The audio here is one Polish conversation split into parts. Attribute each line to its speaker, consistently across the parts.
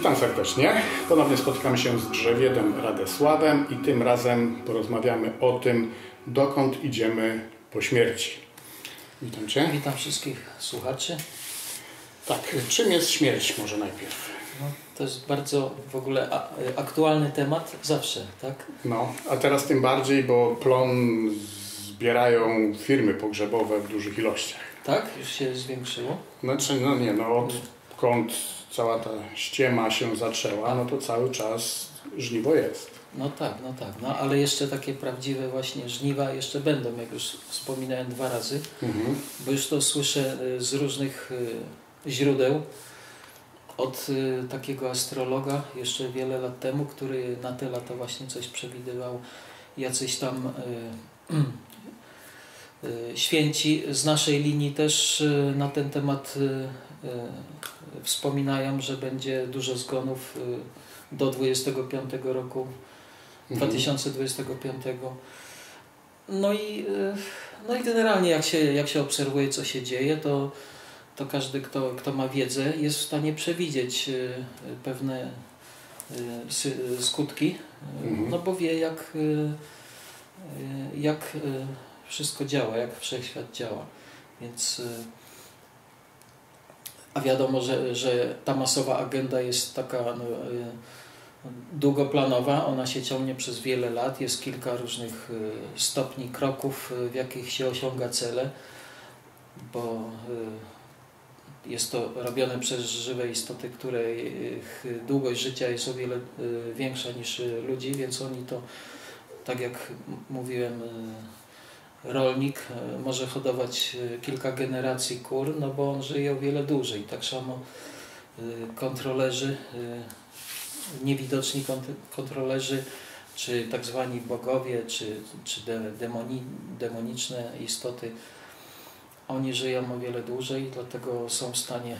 Speaker 1: Witam serdecznie. Ponownie spotykamy się z Drzewiedem Radesławem i tym razem porozmawiamy o tym, dokąd idziemy po śmierci. Witam Cię.
Speaker 2: Witam wszystkich słuchaczy.
Speaker 1: Tak, czym jest śmierć może najpierw?
Speaker 2: No, to jest bardzo w ogóle aktualny temat zawsze, tak?
Speaker 1: No, a teraz tym bardziej, bo plon zbierają firmy pogrzebowe w dużych ilościach.
Speaker 2: Tak? Już się zwiększyło?
Speaker 1: Znaczy, no nie, no odkąd cała ta ściema się zaczęła, no to cały czas żniwo jest.
Speaker 2: No tak, no tak, no ale jeszcze takie prawdziwe właśnie żniwa jeszcze będą, jak już wspominałem dwa razy, mhm. bo już to słyszę y, z różnych y, źródeł, od y, takiego astrologa jeszcze wiele lat temu, który na te lata właśnie coś przewidywał, jacyś tam święci z naszej linii też na ten temat wspominają, że będzie dużo zgonów y, do 25 roku, mhm. 2025. No i, y, no i generalnie jak się, jak się obserwuje, co się dzieje, to, to każdy, kto, kto ma wiedzę, jest w stanie przewidzieć y, pewne skutki, mhm. no bo wie jak, jak wszystko działa, jak wszechświat działa. Więc a wiadomo, że, że ta masowa agenda jest taka no, y, długoplanowa, ona się ciągnie przez wiele lat, jest kilka różnych y, stopni, kroków, y, w jakich się osiąga cele, bo jest to robione przez żywe istoty, których długość życia jest o wiele większa niż ludzi, więc oni to, tak jak mówiłem, rolnik e, może hodować e, kilka generacji kur, no bo on żyje o wiele dłużej. Tak samo e, kontrolerzy, niewidoczni kontrolerzy, czy tak zwani bogowie, czy, czy demoni, demoniczne istoty, oni żyją o wiele dłużej, dlatego są w stanie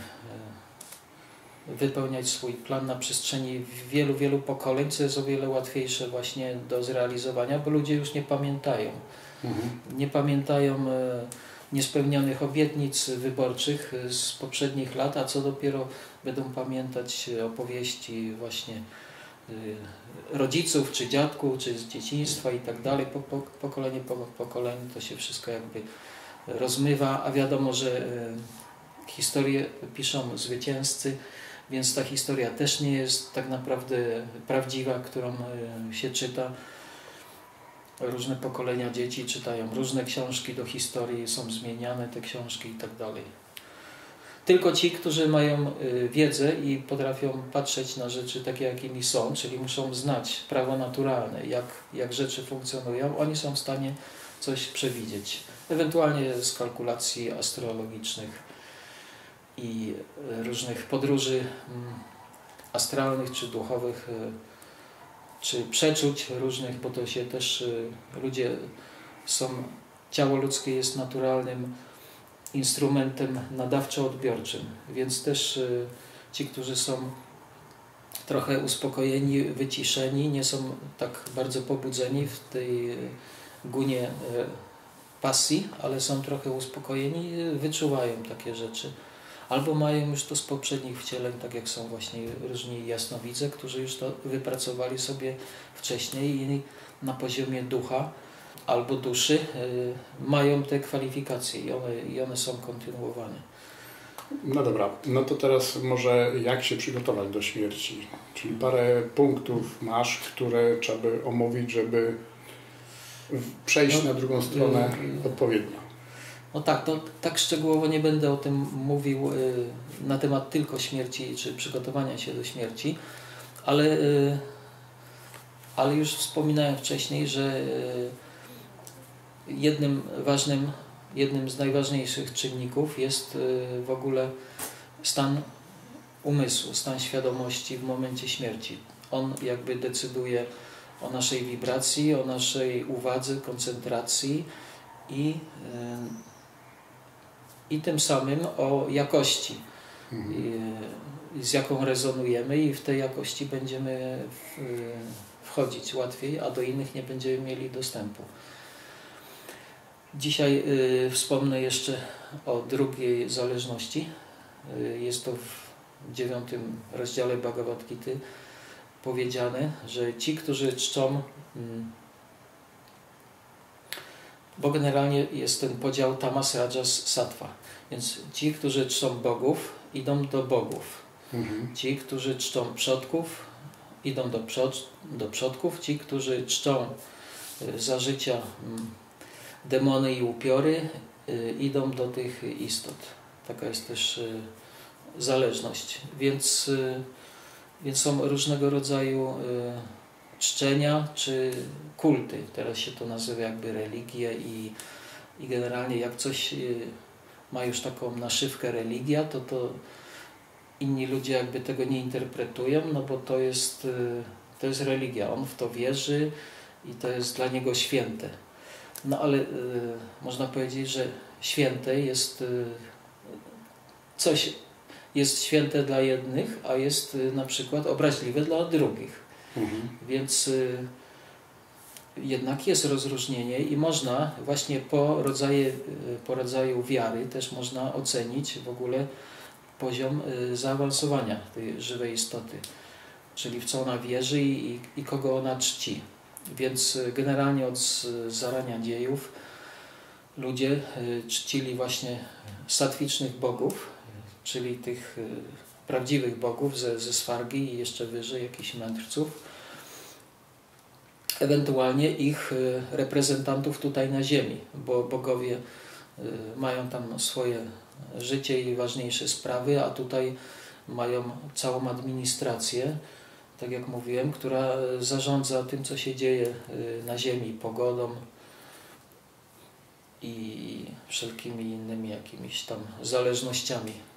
Speaker 2: wypełniać swój plan na przestrzeni wielu, wielu pokoleń, co jest o wiele łatwiejsze właśnie do zrealizowania, bo ludzie już nie pamiętają. Nie pamiętają e, niespełnionych obietnic wyborczych e, z poprzednich lat, a co dopiero będą pamiętać opowieści właśnie e, rodziców, czy dziadków, czy z dzieciństwa i tak dalej. Po, po, pokolenie po pokoleniu to się wszystko jakby rozmywa, a wiadomo, że historię piszą zwycięzcy, więc ta historia też nie jest tak naprawdę prawdziwa, którą się czyta różne pokolenia dzieci czytają różne książki do historii, są zmieniane te książki i tak dalej. Tylko ci, którzy mają y, wiedzę i potrafią patrzeć na rzeczy takie, jakimi są, czyli muszą znać prawo naturalne, jak, jak rzeczy funkcjonują, oni są w stanie coś przewidzieć. Ewentualnie z kalkulacji astrologicznych i y, różnych podróży mm, astralnych czy duchowych y, czy przeczuć różnych, bo to się też y, ludzie są, ciało ludzkie jest naturalnym instrumentem nadawczo-odbiorczym, więc też ci, którzy są trochę uspokojeni, wyciszeni, nie są tak bardzo pobudzeni w tej gunie pasji, ale są trochę uspokojeni, wyczuwają takie rzeczy albo mają już to z poprzednich wcieleń, tak jak są właśnie różni jasnowidze, którzy już to wypracowali sobie wcześniej i na poziomie ducha albo duszy y, mają te kwalifikacje i one, i one są kontynuowane.
Speaker 1: No dobra, no to teraz może jak się przygotować do śmierci? Czyli parę punktów masz, które trzeba by omówić, żeby przejść no, na drugą stronę y, odpowiednio.
Speaker 2: No tak, no, tak szczegółowo nie będę o tym mówił y, na temat tylko śmierci czy przygotowania się do śmierci, ale, y, ale już wspominałem wcześniej, że y, jednym ważnym, jednym z najważniejszych czynników jest w ogóle stan umysłu, stan świadomości w momencie śmierci. On jakby decyduje o naszej wibracji, o naszej uwadze, koncentracji i i tym samym o jakości, mhm. z jaką rezonujemy i w tej jakości będziemy wchodzić łatwiej, a do innych nie będziemy mieli dostępu. Dzisiaj y, wspomnę jeszcze o drugiej zależności. Y, jest to w dziewiątym rozdziale Bhagavad Gita powiedziane, że ci, którzy czczą, mm, bo generalnie jest ten podział tamas, rajas, sattva, więc ci, którzy czczą bogów, idą do bogów. Mhm. Ci, którzy czczą przodków, idą do, przod, do przodków. Ci, którzy czczą y, za życia mm, demony i upiory, y, idą do tych istot. Taka jest też y, zależność. Więc, więc są różnego rodzaju czczenia czy kulty. Teraz się to nazywa jakby religia i, i generalnie jak coś ma już taką naszywkę religia, to to inni ludzie jakby tego nie interpretują, no bo to jest, y, to jest religia, on w to wierzy i to jest dla niego święte. No ale y, można powiedzieć, że święte jest y, coś, jest święte dla jednych, a jest y, na przykład obraźliwe dla drugich. Mhm. Więc y, jednak jest rozróżnienie i można właśnie po, rodzaje, y, po rodzaju wiary też można ocenić w ogóle poziom y, zaawansowania tej żywej istoty, czyli w co ona wierzy i, i kogo ona czci. Więc generalnie od zarania dziejów ludzie czcili właśnie satwicznych bogów, czyli tych prawdziwych bogów ze, ze Swargi i jeszcze wyżej jakichś mędrców ewentualnie ich y, reprezentantów tutaj na ziemi, bo bogowie y, mają tam swoje życie i ważniejsze sprawy, a tutaj mają całą administrację, tak jak mówiłem, która zarządza tym, co się dzieje y, na ziemi, pogodą i wszelkimi innymi jakimiś tam zależnościami.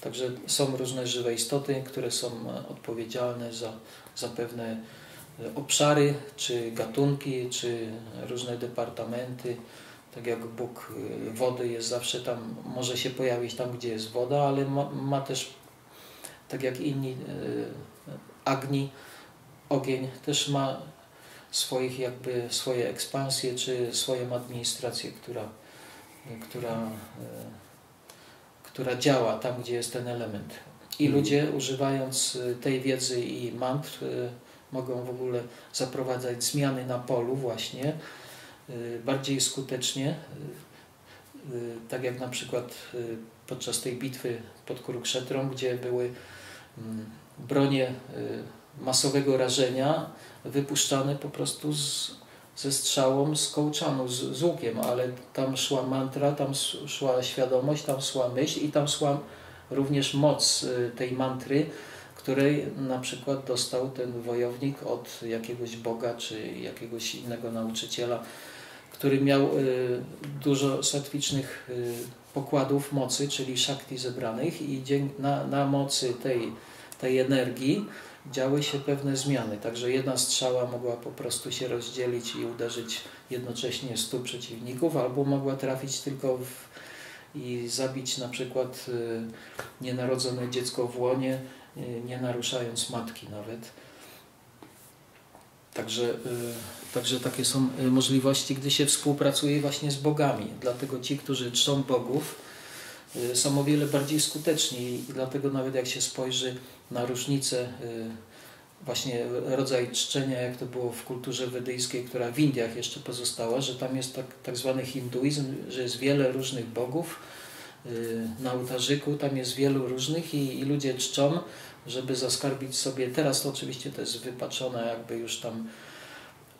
Speaker 2: Także są różne żywe istoty, które są odpowiedzialne za, za pewne obszary, czy gatunki, czy różne departamenty. Tak jak Bóg y, wody jest zawsze tam, może się pojawić tam, gdzie jest woda, ale ma, ma też, tak jak inni, Agni, ogień, też ma swoich jakby swoje ekspansje, czy swoją administrację, która, która, która działa tam, gdzie jest ten element. I mhm. ludzie używając tej wiedzy i mantr, mogą w ogóle zaprowadzać zmiany na polu właśnie y, bardziej skutecznie, y, y, tak jak na przykład podczas tej bitwy pod Kurukshetrą, gdzie były mm, bronie masowego rażenia wypuszczane po prostu z, ze strzałą z kołczanu, z, z łukiem, ale tam szła mantra, tam szła świadomość, tam szła myśl i tam szła również moc tej mantry, której na przykład dostał ten wojownik od jakiegoś Boga czy jakiegoś innego nauczyciela, który miał y, dużo satwicznych y, pokładów mocy, czyli szakti zebranych i na, na mocy tej, tej energii działy się pewne zmiany. Także jedna strzała mogła po prostu się rozdzielić i uderzyć jednocześnie stu przeciwników, albo mogła trafić tylko w, i zabić na przykład y, nienarodzone dziecko w łonie, Y, nie naruszając matki nawet. Także, y, także takie są możliwości, gdy się współpracuje właśnie z bogami. Dlatego ci, którzy czczą bogów, są o wiele bardziej skuteczni i dlatego nawet jak się spojrzy na różnicę właśnie rodzaj czczenia, jak to było w kulturze wedyjskiej, która w Indiach jeszcze pozostała, że tam jest tak, tak zwany hinduizm, że jest wiele różnych bogów, Y, na ołtarzyku, tam jest wielu różnych i, i ludzie czczą, żeby zaskarbić sobie, teraz to oczywiście to jest wypaczone jakby już tam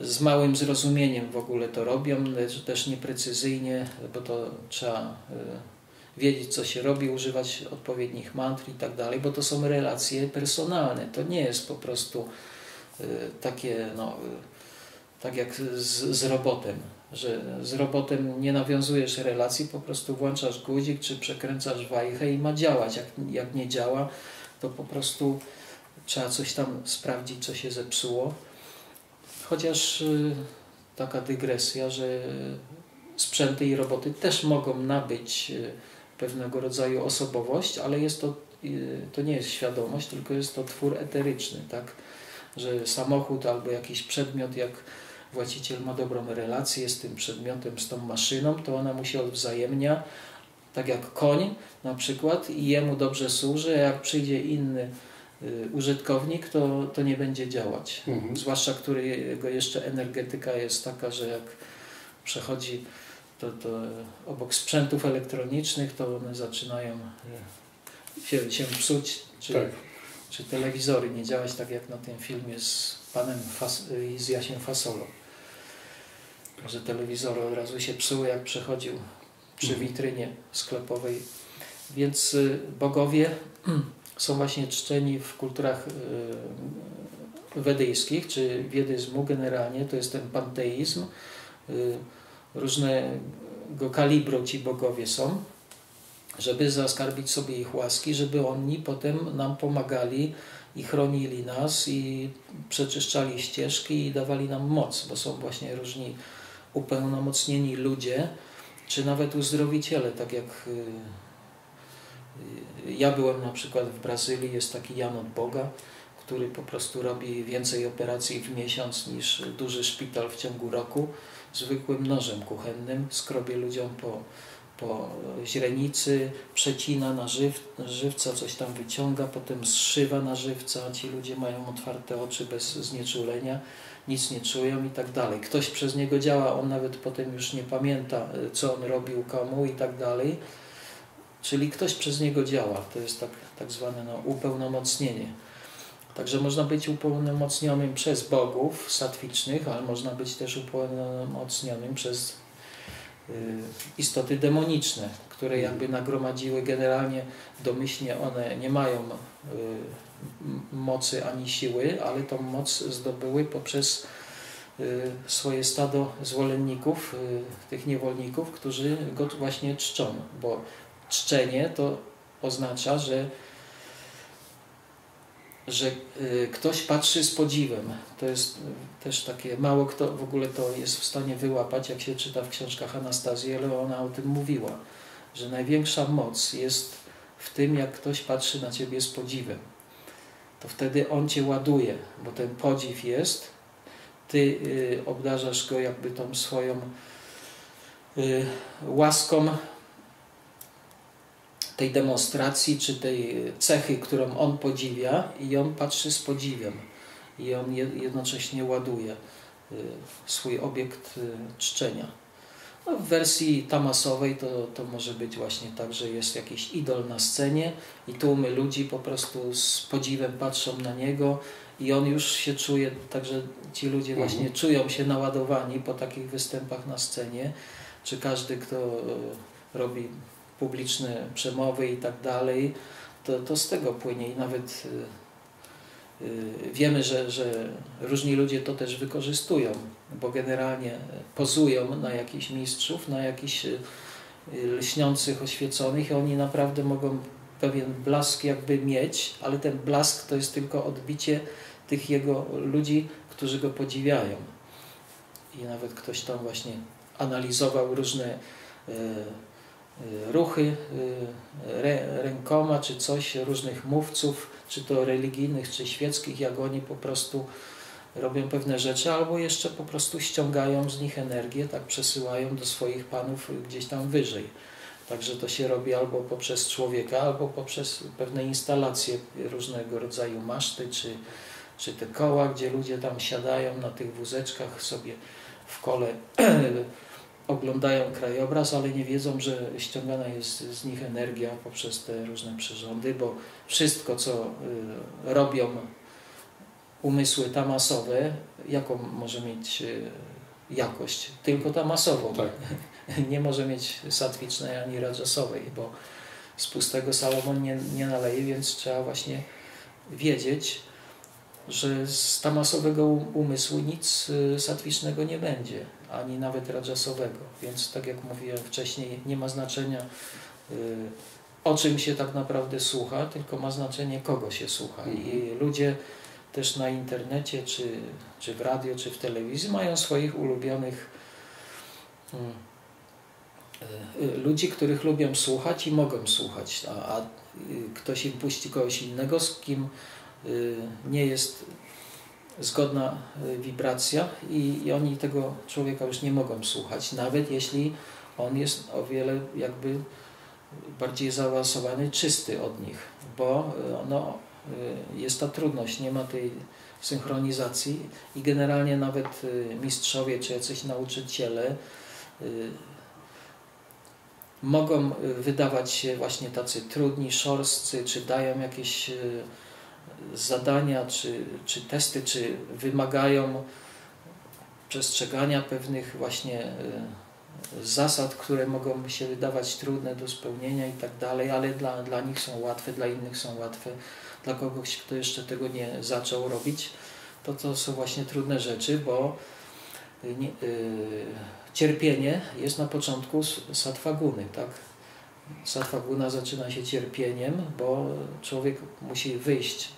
Speaker 2: z małym zrozumieniem w ogóle to robią, lecz też nieprecyzyjnie, bo to trzeba y, wiedzieć, co się robi, używać odpowiednich mantr i tak dalej, bo to są relacje personalne. To nie jest po prostu y, takie, no, tak jak z, z robotem że z robotem nie nawiązujesz relacji, po prostu włączasz guzik czy przekręcasz wajchę i ma działać. Jak, jak nie działa, to po prostu trzeba coś tam sprawdzić, co się zepsuło. Chociaż y, taka dygresja, że sprzęty i roboty też mogą nabyć y, pewnego rodzaju osobowość, ale jest to, y, to nie jest świadomość, tylko jest to twór eteryczny, tak? Że samochód albo jakiś przedmiot, jak właściciel ma dobrą relację z tym przedmiotem, z tą maszyną, to ona mu się odwzajemnia, Tak jak koń na przykład i jemu dobrze służy, a jak przyjdzie inny y, użytkownik, to, to nie będzie działać.
Speaker 1: Mhm.
Speaker 2: Zwłaszcza którego jeszcze energetyka jest taka, że jak przechodzi to, to obok sprzętów elektronicznych, to one zaczynają y, się, się psuć, czy,
Speaker 1: Tak.
Speaker 2: czy telewizory nie działać tak jak na tym filmie z panem Fas, i z Jasiem Fasolą. Że telewizory od razu się psuły, jak przechodził przy
Speaker 1: Mhm.
Speaker 2: witrynie sklepowej. Więc bogowie są właśnie czczeni w kulturach wedyjskich, czy wiedyzmu generalnie, to jest ten panteizm. Różnego kalibru ci bogowie są, żeby zaskarbić sobie ich łaski, żeby oni potem nam pomagali i chronili nas i przeczyszczali ścieżki i dawali nam moc, bo są właśnie różni upełnomocnieni ludzie, czy nawet uzdrowiciele, tak jak y, y, ja byłem na przykład w Brazylii, jest taki Jan od Boga, który po prostu robi więcej operacji w miesiąc niż duży szpital w ciągu roku. Zwykłym nożem kuchennym skrobie ludziom po, po źrenicy, przecina na żyw, żywca, coś tam wyciąga, potem zszywa na żywca, ci ludzie mają otwarte oczy bez znieczulenia, nic nie czują i tak dalej. Ktoś przez niego działa, on nawet potem już nie pamięta, y, co on robił komu i tak dalej. Czyli ktoś przez niego działa. To jest tak, tak zwane no, upełnomocnienie. Także można być upełnomocnionym przez bogów satwicznych, ale można być też upełnomocnionym przez y, istoty demoniczne, które jakby nagromadziły. Generalnie, domyślnie one nie mają y, mocy ani siły, ale tą moc zdobyły poprzez y, swoje stado zwolenników, tych niewolników, którzy go właśnie czczą, bo czczenie to oznacza, że że y, ktoś patrzy z podziwem. To jest y, też takie, mało kto w ogóle to jest w stanie wyłapać, jak się czyta w książkach Anastazji, ale ona o tym mówiła, że największa moc jest w tym, jak ktoś patrzy na ciebie z podziwem. To wtedy on cię ładuje, bo ten podziw jest, ty y, obdarzasz go jakby tą swoją łaską tej demonstracji, czy tej cechy, którą on podziwia i on patrzy z podziwem i on je- jednocześnie ładuje y, swój obiekt y, czczenia. No, w wersji tamasowej to, to może być właśnie tak, że jest jakiś idol na scenie i tłumy ludzi po prostu z podziwem patrzą na niego i on już się czuje, także ci ludzie
Speaker 1: Mhm.
Speaker 2: właśnie czują się naładowani po takich występach na scenie, czy każdy, kto y, robi publiczne przemowy i tak dalej, to, to z tego płynie i nawet y, y, wiemy, że, że różni ludzie to też wykorzystują, bo generalnie pozują na jakichś mistrzów, na jakichś y, lśniących, oświeconych i oni naprawdę mogą pewien blask jakby mieć, ale ten blask to jest tylko odbicie tych jego ludzi, którzy go podziwiają. I nawet ktoś tam właśnie analizował różne y, ruchy y, rę, rękoma, czy coś, różnych mówców, czy to religijnych, czy świeckich, jak oni po prostu robią pewne rzeczy, albo jeszcze po prostu ściągają z nich energię, tak przesyłają do swoich panów gdzieś tam wyżej. Także to się robi albo poprzez człowieka, albo poprzez pewne instalacje różnego rodzaju maszty, czy, czy te koła, gdzie ludzie tam siadają na tych wózeczkach sobie w kole oglądają krajobraz, ale nie wiedzą, że ściągana jest z nich energia poprzez te różne przyrządy, bo wszystko, co y, robią umysły tamasowe, jaką może mieć y, jakość? Tylko tamasową.
Speaker 1: Tak.
Speaker 2: Nie może mieć satwicznej ani rajasowej, bo z pustego Salomon nie, nie naleje, więc trzeba właśnie wiedzieć, że z tamasowego um- umysłu nic y, satwicznego nie będzie, ani nawet rajasowego. Więc tak jak mówiłem wcześniej, nie ma znaczenia y, o czym się tak naprawdę słucha, tylko ma znaczenie kogo się słucha. I ludzie też na internecie, czy, czy w radio, czy w telewizji mają swoich ulubionych y, y, ludzi, których lubią słuchać i mogą słuchać, a, a ktoś im puści kogoś innego, z kim nie jest zgodna y, wibracja i, i oni tego człowieka już nie mogą słuchać, nawet jeśli on jest o wiele jakby bardziej zaawansowany, czysty od nich, bo no, jest ta trudność, nie ma tej synchronizacji i generalnie nawet mistrzowie czy jacyś nauczyciele mogą wydawać się właśnie tacy trudni, szorstcy, czy dają jakieś zadania, czy, czy testy, czy wymagają przestrzegania pewnych właśnie e, zasad, które mogą się wydawać trudne do spełnienia i tak dalej, ale dla, dla nich są łatwe, dla innych są łatwe. Dla kogoś, kto jeszcze tego nie zaczął robić, to to są właśnie trudne rzeczy, bo nie, yy, cierpienie jest na początku satwaguny, tak? Satwaguna zaczyna się cierpieniem, bo człowiek musi wyjść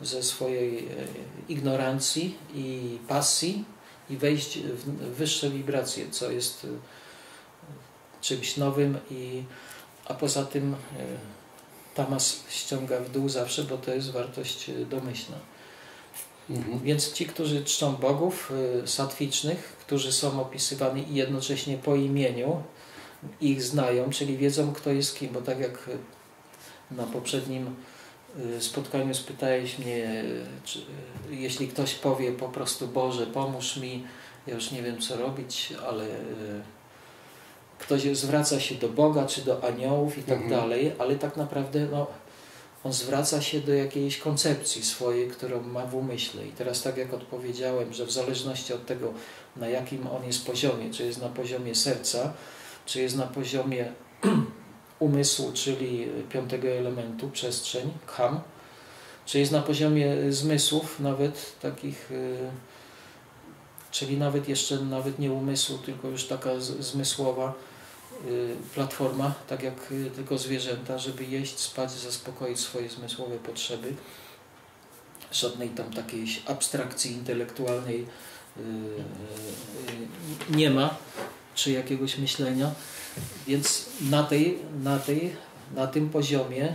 Speaker 2: ze swojej e, ignorancji i pasji i wejść w wyższe wibracje, co jest e, czymś nowym i a poza tym e, tamas ściąga w dół zawsze, bo to jest wartość domyślna. Mhm. Więc ci, którzy czczą bogów satwicznych, którzy są opisywani jednocześnie po imieniu, ich znają, czyli wiedzą, kto jest kim, bo tak jak na poprzednim spotkaniu spytałeś mnie, czy, jeśli ktoś powie po prostu Boże, pomóż mi, ja już nie wiem co robić, ale y, ktoś zwraca się do Boga czy do aniołów i tak mhm. dalej, ale tak naprawdę no, on zwraca się do jakiejś koncepcji swojej, którą ma w umyśle. I teraz tak jak odpowiedziałem, że w zależności od tego, na jakim on jest poziomie, czy jest na poziomie serca, czy jest na poziomie umysłu, czyli piątego elementu, przestrzeń, kham, czy jest na poziomie zmysłów nawet takich, y, czyli nawet jeszcze nawet nie umysłu, tylko już taka zmysłowa y, platforma, tak jak y, tylko zwierzęta, żeby jeść, spać, zaspokoić swoje zmysłowe potrzeby. Żadnej tam takiej abstrakcji intelektualnej nie ma, czy jakiegoś myślenia. Więc na, tej, na, tej, na tym poziomie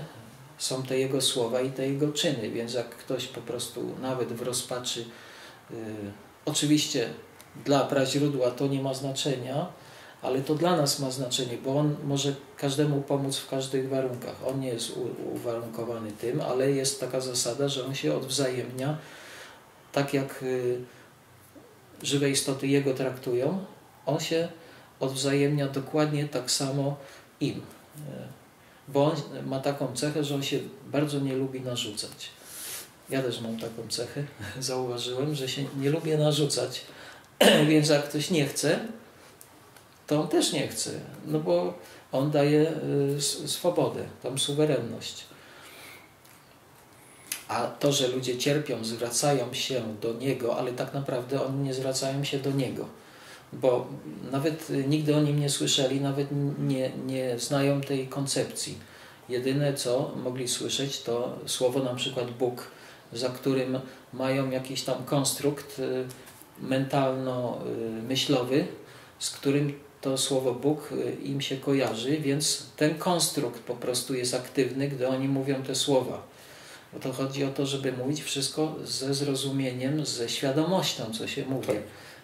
Speaker 2: są te jego słowa i te jego czyny. Więc jak ktoś po prostu nawet w rozpaczy, yy, oczywiście dla praźródła to nie ma znaczenia, ale to dla nas ma znaczenie, bo on może każdemu pomóc w każdych warunkach. On nie jest uwarunkowany tym, ale jest taka zasada, że on się odwzajemnia, tak jak y, żywe istoty jego traktują, on się odwzajemnia dokładnie tak samo im. E, bo on ma taką cechę, że on się bardzo nie lubi narzucać. Ja też mam taką cechę, zauważyłem, że się nie lubię narzucać, więc jak ktoś nie chce, to on też nie chce, no bo on daje e, swobodę, tam suwerenność. A to, że ludzie cierpią, zwracają się do Niego, ale tak naprawdę oni nie zwracają się do Niego bo nawet nigdy o nim nie słyszeli, nawet nie, nie znają tej koncepcji. Jedyne co mogli słyszeć to słowo na przykład Bóg, za którym mają jakiś tam konstrukt y, mentalno-myślowy, z którym to słowo Bóg y, im się kojarzy, więc ten konstrukt po prostu jest aktywny, gdy oni mówią te słowa. Bo to chodzi o to, żeby mówić wszystko ze zrozumieniem, ze świadomością, co się mówi. Tak.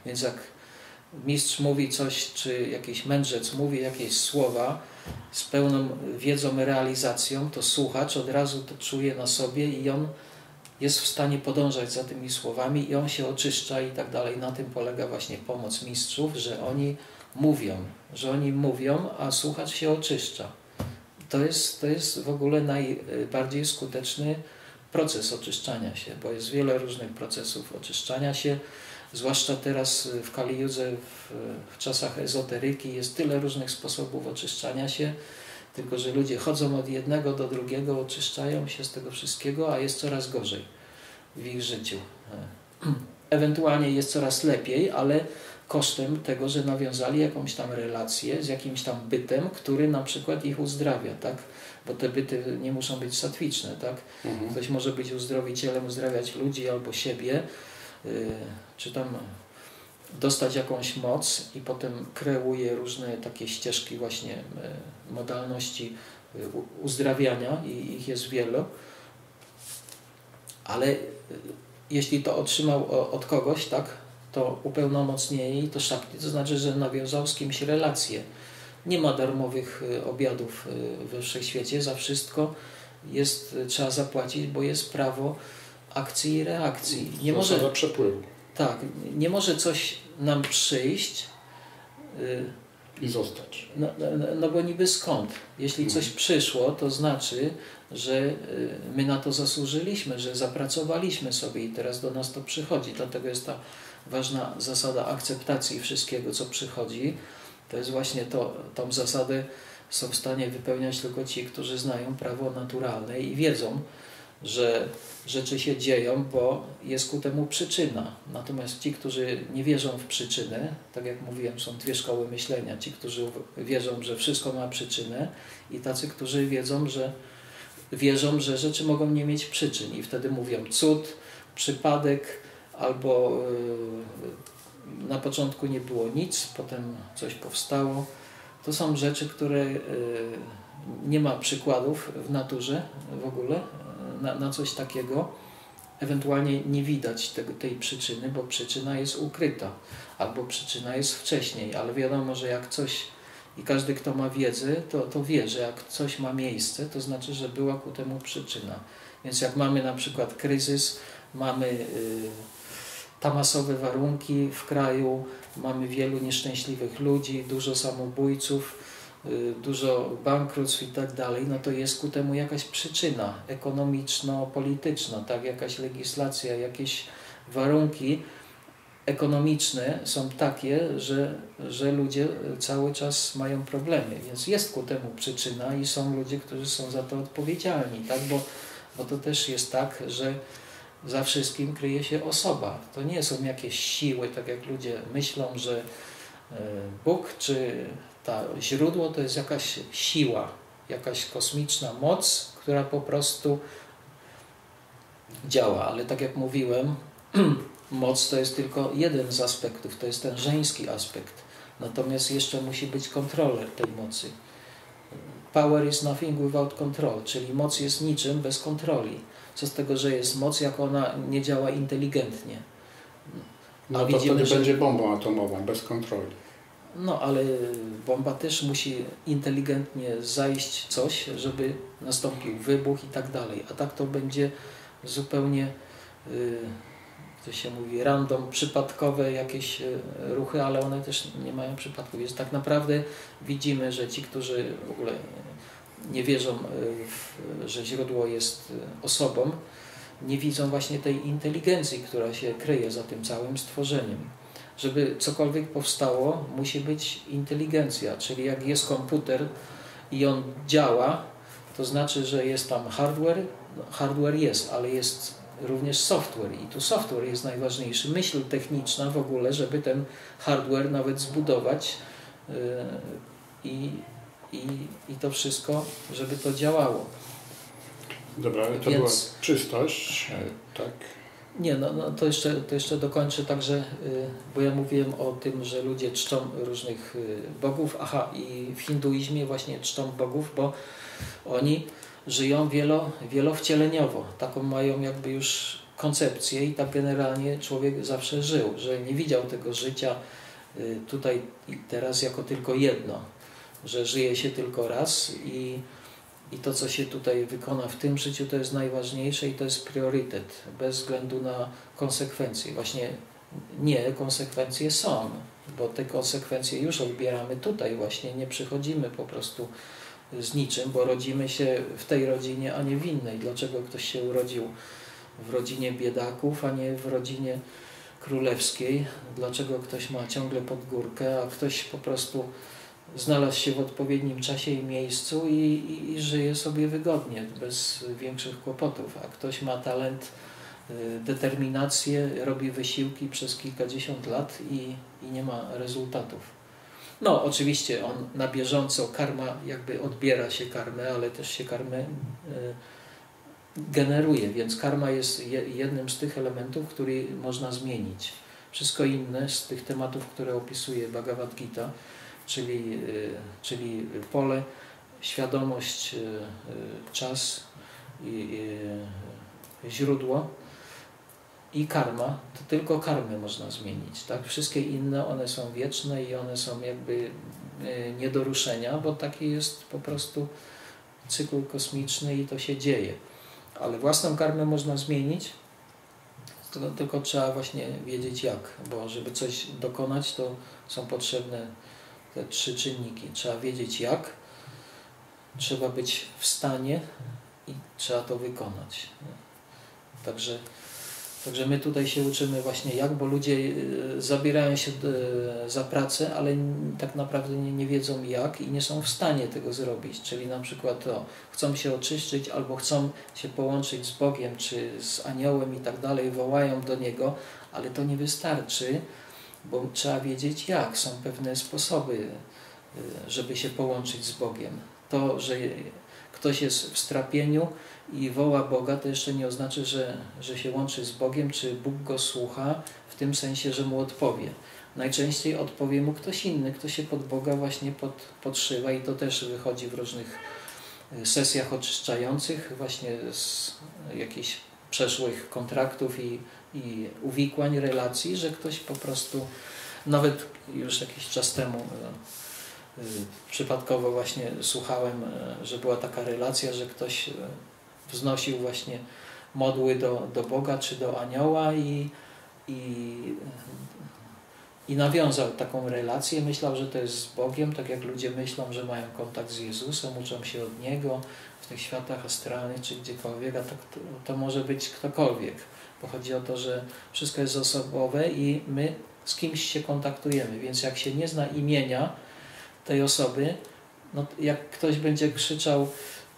Speaker 2: Więc jak mistrz mówi coś, czy jakiś mędrzec mówi jakieś słowa z pełną wiedzą, realizacją, to słuchacz od razu to czuje na sobie i on jest w stanie podążać za tymi słowami i on się oczyszcza i tak dalej. Na tym polega właśnie pomoc mistrzów, że oni mówią, że oni mówią, a słuchacz się oczyszcza. To jest, to jest w ogóle najbardziej skuteczny proces oczyszczania się, bo jest wiele różnych procesów oczyszczania się zwłaszcza teraz w Kali w, w czasach ezoteryki jest tyle różnych sposobów oczyszczania się, tylko że ludzie chodzą od jednego do drugiego, oczyszczają się z tego wszystkiego, a jest coraz gorzej w ich życiu. Ewentualnie jest coraz lepiej, ale kosztem tego, że nawiązali jakąś tam relację z jakimś tam bytem, który na przykład ich uzdrawia, tak? Bo te byty nie muszą być satwiczne, tak? Mhm. Ktoś może być uzdrowicielem, uzdrawiać ludzi albo siebie, Y, czy tam dostać jakąś moc i potem kreuje różne takie ścieżki właśnie y, modalności y, uzdrawiania i ich jest wiele. Ale jeśli to otrzymał od kogoś, tak, to upełnomocnieje i to szakti, to znaczy, że nawiązał z kimś relację. Nie ma darmowych obiadów we wszechświecie, za wszystko jest, trzeba zapłacić, bo jest prawo akcji i reakcji.
Speaker 1: Nie może przepływu.
Speaker 2: Tak, nie może coś nam przyjść
Speaker 1: i zostać.
Speaker 2: No, no, no, no bo niby skąd? Jeśli coś mhm. przyszło, to znaczy, że y, my na to zasłużyliśmy, że zapracowaliśmy sobie i teraz do nas to przychodzi. Dlatego jest ta ważna zasada akceptacji wszystkiego, co przychodzi. To jest właśnie to, tą zasadę są w stanie wypełniać tylko ci, którzy znają prawo naturalne i wiedzą, że rzeczy się dzieją, bo jest ku temu przyczyna. Natomiast ci, którzy nie wierzą w przyczynę, tak jak mówiłem, są dwie szkoły myślenia. Ci, którzy wierzą, że wszystko ma przyczynę i tacy, którzy wiedzą, że wierzą, że rzeczy mogą nie mieć przyczyn i wtedy mówią cud, przypadek albo yy, na początku nie było nic, potem coś powstało. To są rzeczy, które yy, nie ma przykładów w naturze w ogóle na, na coś takiego. Ewentualnie nie widać tego, tej przyczyny, bo przyczyna jest ukryta, albo przyczyna jest wcześniej, ale wiadomo, że jak coś i każdy, kto ma wiedzę, to, to wie, że jak coś ma miejsce, to znaczy, że była ku temu przyczyna. Więc jak mamy na przykład kryzys, mamy y, tamasowe warunki w kraju, mamy wielu nieszczęśliwych ludzi, dużo samobójców, dużo bankructw i tak dalej, no to jest ku temu jakaś przyczyna ekonomiczno-polityczna, tak, jakaś legislacja, jakieś warunki ekonomiczne są takie, że, że ludzie cały czas mają problemy, więc jest ku temu przyczyna i są ludzie, którzy są za to odpowiedzialni, tak, bo, bo to też jest tak, że za wszystkim kryje się osoba. To nie są jakieś siły, tak jak ludzie myślą, że y, Bóg czy ta źródło to jest jakaś siła, jakaś kosmiczna moc, która po prostu działa. Ale tak jak mówiłem, moc to jest tylko jeden z aspektów, to jest ten żeński aspekt. Natomiast jeszcze musi być kontroler tej mocy. Power is nothing without control, czyli moc jest niczym bez kontroli. Co z tego, że jest moc, jak ona nie działa inteligentnie.
Speaker 1: A no to widzimy, wtedy że... będzie bombą atomową, bez kontroli.
Speaker 2: No, ale bomba też musi inteligentnie zajść coś, żeby nastąpił wybuch i tak dalej. A tak to będzie zupełnie, co się mówi, random, przypadkowe jakieś y, ruchy, ale one też nie mają przypadków. Więc tak naprawdę widzimy, że ci, którzy w ogóle nie wierzą, y, że źródło jest y, osobą, nie widzą właśnie tej inteligencji, która się kryje za tym całym stworzeniem żeby cokolwiek powstało, musi być inteligencja, czyli jak jest komputer i on działa, to znaczy, że jest tam hardware, no, hardware jest, ale jest również software i tu software jest najważniejszy, myśl techniczna w ogóle, żeby ten hardware nawet zbudować yy, i, i, i to wszystko, żeby to działało.
Speaker 1: Dobra, ale to Więc, była czystość, tak?
Speaker 2: Nie, no, no to, jeszcze, to jeszcze dokończę także, y, bo ja mówiłem o tym, że ludzie czczą różnych y, bogów. Aha, i w hinduizmie właśnie czczą bogów, bo oni żyją wielo, wielowcieleniowo. Taką mają jakby już koncepcję i tak generalnie człowiek zawsze żył, że nie widział tego życia y, tutaj i teraz jako tylko jedno, że żyje się tylko raz i i to, co się tutaj wykona w tym życiu, to jest najważniejsze i to jest priorytet, bez względu na konsekwencje. Właśnie nie, konsekwencje są, bo te konsekwencje już odbieramy tutaj właśnie, nie przychodzimy po prostu z niczym, bo rodzimy się w tej rodzinie, a nie w innej. Dlaczego ktoś się urodził w rodzinie biedaków, a nie w rodzinie królewskiej? Dlaczego ktoś ma ciągle pod górkę, a ktoś po prostu znalazł się w odpowiednim czasie i miejscu i, i, i, żyje sobie wygodnie, bez większych kłopotów. A ktoś ma talent, y, determinację, robi wysiłki przez kilkadziesiąt lat i, i nie ma rezultatów. No, oczywiście on na bieżąco, karma jakby odbiera się karmę, ale też się karmę y, generuje, więc karma jest jednym z tych elementów, który można zmienić. Wszystko inne z tych tematów, które opisuje Bhagavad Gita, czyli, y, czyli pole, świadomość, y, y, czas i źródło i karma, to tylko karmę można zmienić. Tak? Wszystkie inne, one są wieczne i one są jakby nie do ruszenia, bo taki jest po prostu cykl kosmiczny i to się dzieje. Ale własną karmę można zmienić, tylko, tylko trzeba właśnie wiedzieć jak, bo żeby coś dokonać, to są potrzebne te trzy czynniki. Trzeba wiedzieć jak, trzeba być w stanie i trzeba to wykonać. Także, także my tutaj się uczymy właśnie jak, bo ludzie y, zabierają się y, za pracę, ale tak naprawdę nie, nie wiedzą jak i nie są w stanie tego zrobić. Czyli na przykład to, chcą się oczyszczyć albo chcą się połączyć z Bogiem czy z aniołem i tak dalej, wołają do Niego, ale to nie wystarczy, bo trzeba wiedzieć jak. Są pewne sposoby, y, żeby się połączyć z Bogiem. To, że ktoś jest w strapieniu i woła Boga, to jeszcze nie oznacza, że, że się łączy z Bogiem, czy Bóg go słucha, w tym sensie, że mu odpowie. Najczęściej odpowie mu ktoś inny, kto się pod Boga właśnie pod, podszywa i to też wychodzi w różnych y, sesjach oczyszczających, właśnie z jakichś przeszłych kontraktów i, i uwikłań, relacji, że ktoś po prostu, nawet już jakiś czas temu y, y, przypadkowo właśnie słuchałem, że była taka relacja, że ktoś wznosił właśnie modły do, do Boga czy do anioła i, i, i nawiązał taką relację. Myślał, że to jest z Bogiem, tak jak ludzie myślą, że mają kontakt z Jezusem, uczą się od Niego w tych światach astralnych czy gdziekolwiek, a to, to może być ktokolwiek. Bo chodzi o to, że wszystko jest osobowe i my z kimś się kontaktujemy, więc jak się nie zna imienia tej osoby, no jak ktoś będzie krzyczał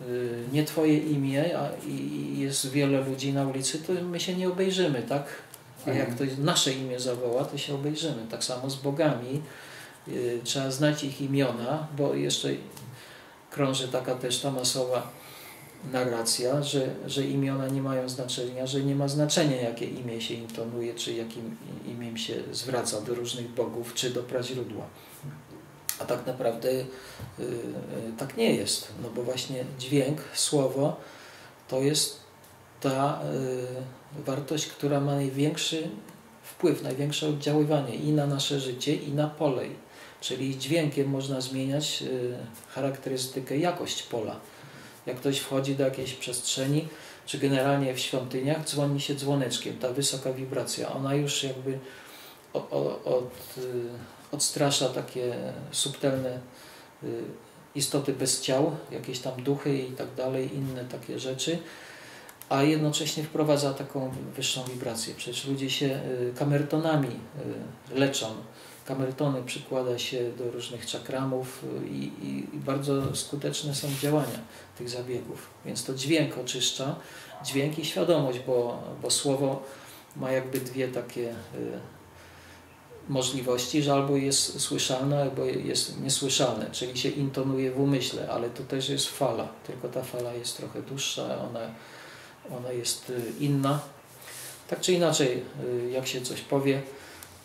Speaker 2: Y, nie Twoje imię a i jest wiele ludzi na ulicy, to my się nie obejrzymy, tak? A jak mhm. ktoś nasze imię zawoła, to się obejrzymy. Tak samo z bogami. Y, trzeba znać ich imiona, bo jeszcze krąży taka też ta masowa narracja, że, że imiona nie mają znaczenia, że nie ma znaczenia, jakie imię się intonuje, czy jakim imię się zwraca do różnych bogów, czy do praźródła. A tak naprawdę y, y, tak nie jest, no bo właśnie dźwięk, słowo to jest ta y, wartość, która ma największy wpływ, największe oddziaływanie i na nasze życie, i na pole. Czyli dźwiękiem można zmieniać charakterystykę, jakość pola. Jak ktoś wchodzi do jakiejś przestrzeni, czy generalnie w świątyniach, dzwoni się dzwoneczkiem, ta wysoka wibracja, ona już jakby od, od odstrasza takie subtelne y, istoty bez ciał, jakieś tam duchy i tak dalej, inne takie rzeczy, a jednocześnie wprowadza taką wyższą wibrację. Przecież ludzie się y, kamertonami y, leczą. Kamertony przykłada się do różnych czakramów i, i, i bardzo skuteczne są działania tych zabiegów. Więc to dźwięk oczyszcza, dźwięk i świadomość, bo, bo słowo ma jakby dwie takie możliwości, że albo jest słyszalne, albo jest niesłyszalne, czyli się intonuje w umyśle, ale to też jest fala, tylko ta fala jest trochę dłuższa, ona, ona jest y, inna. Tak czy inaczej, y, jak się coś powie,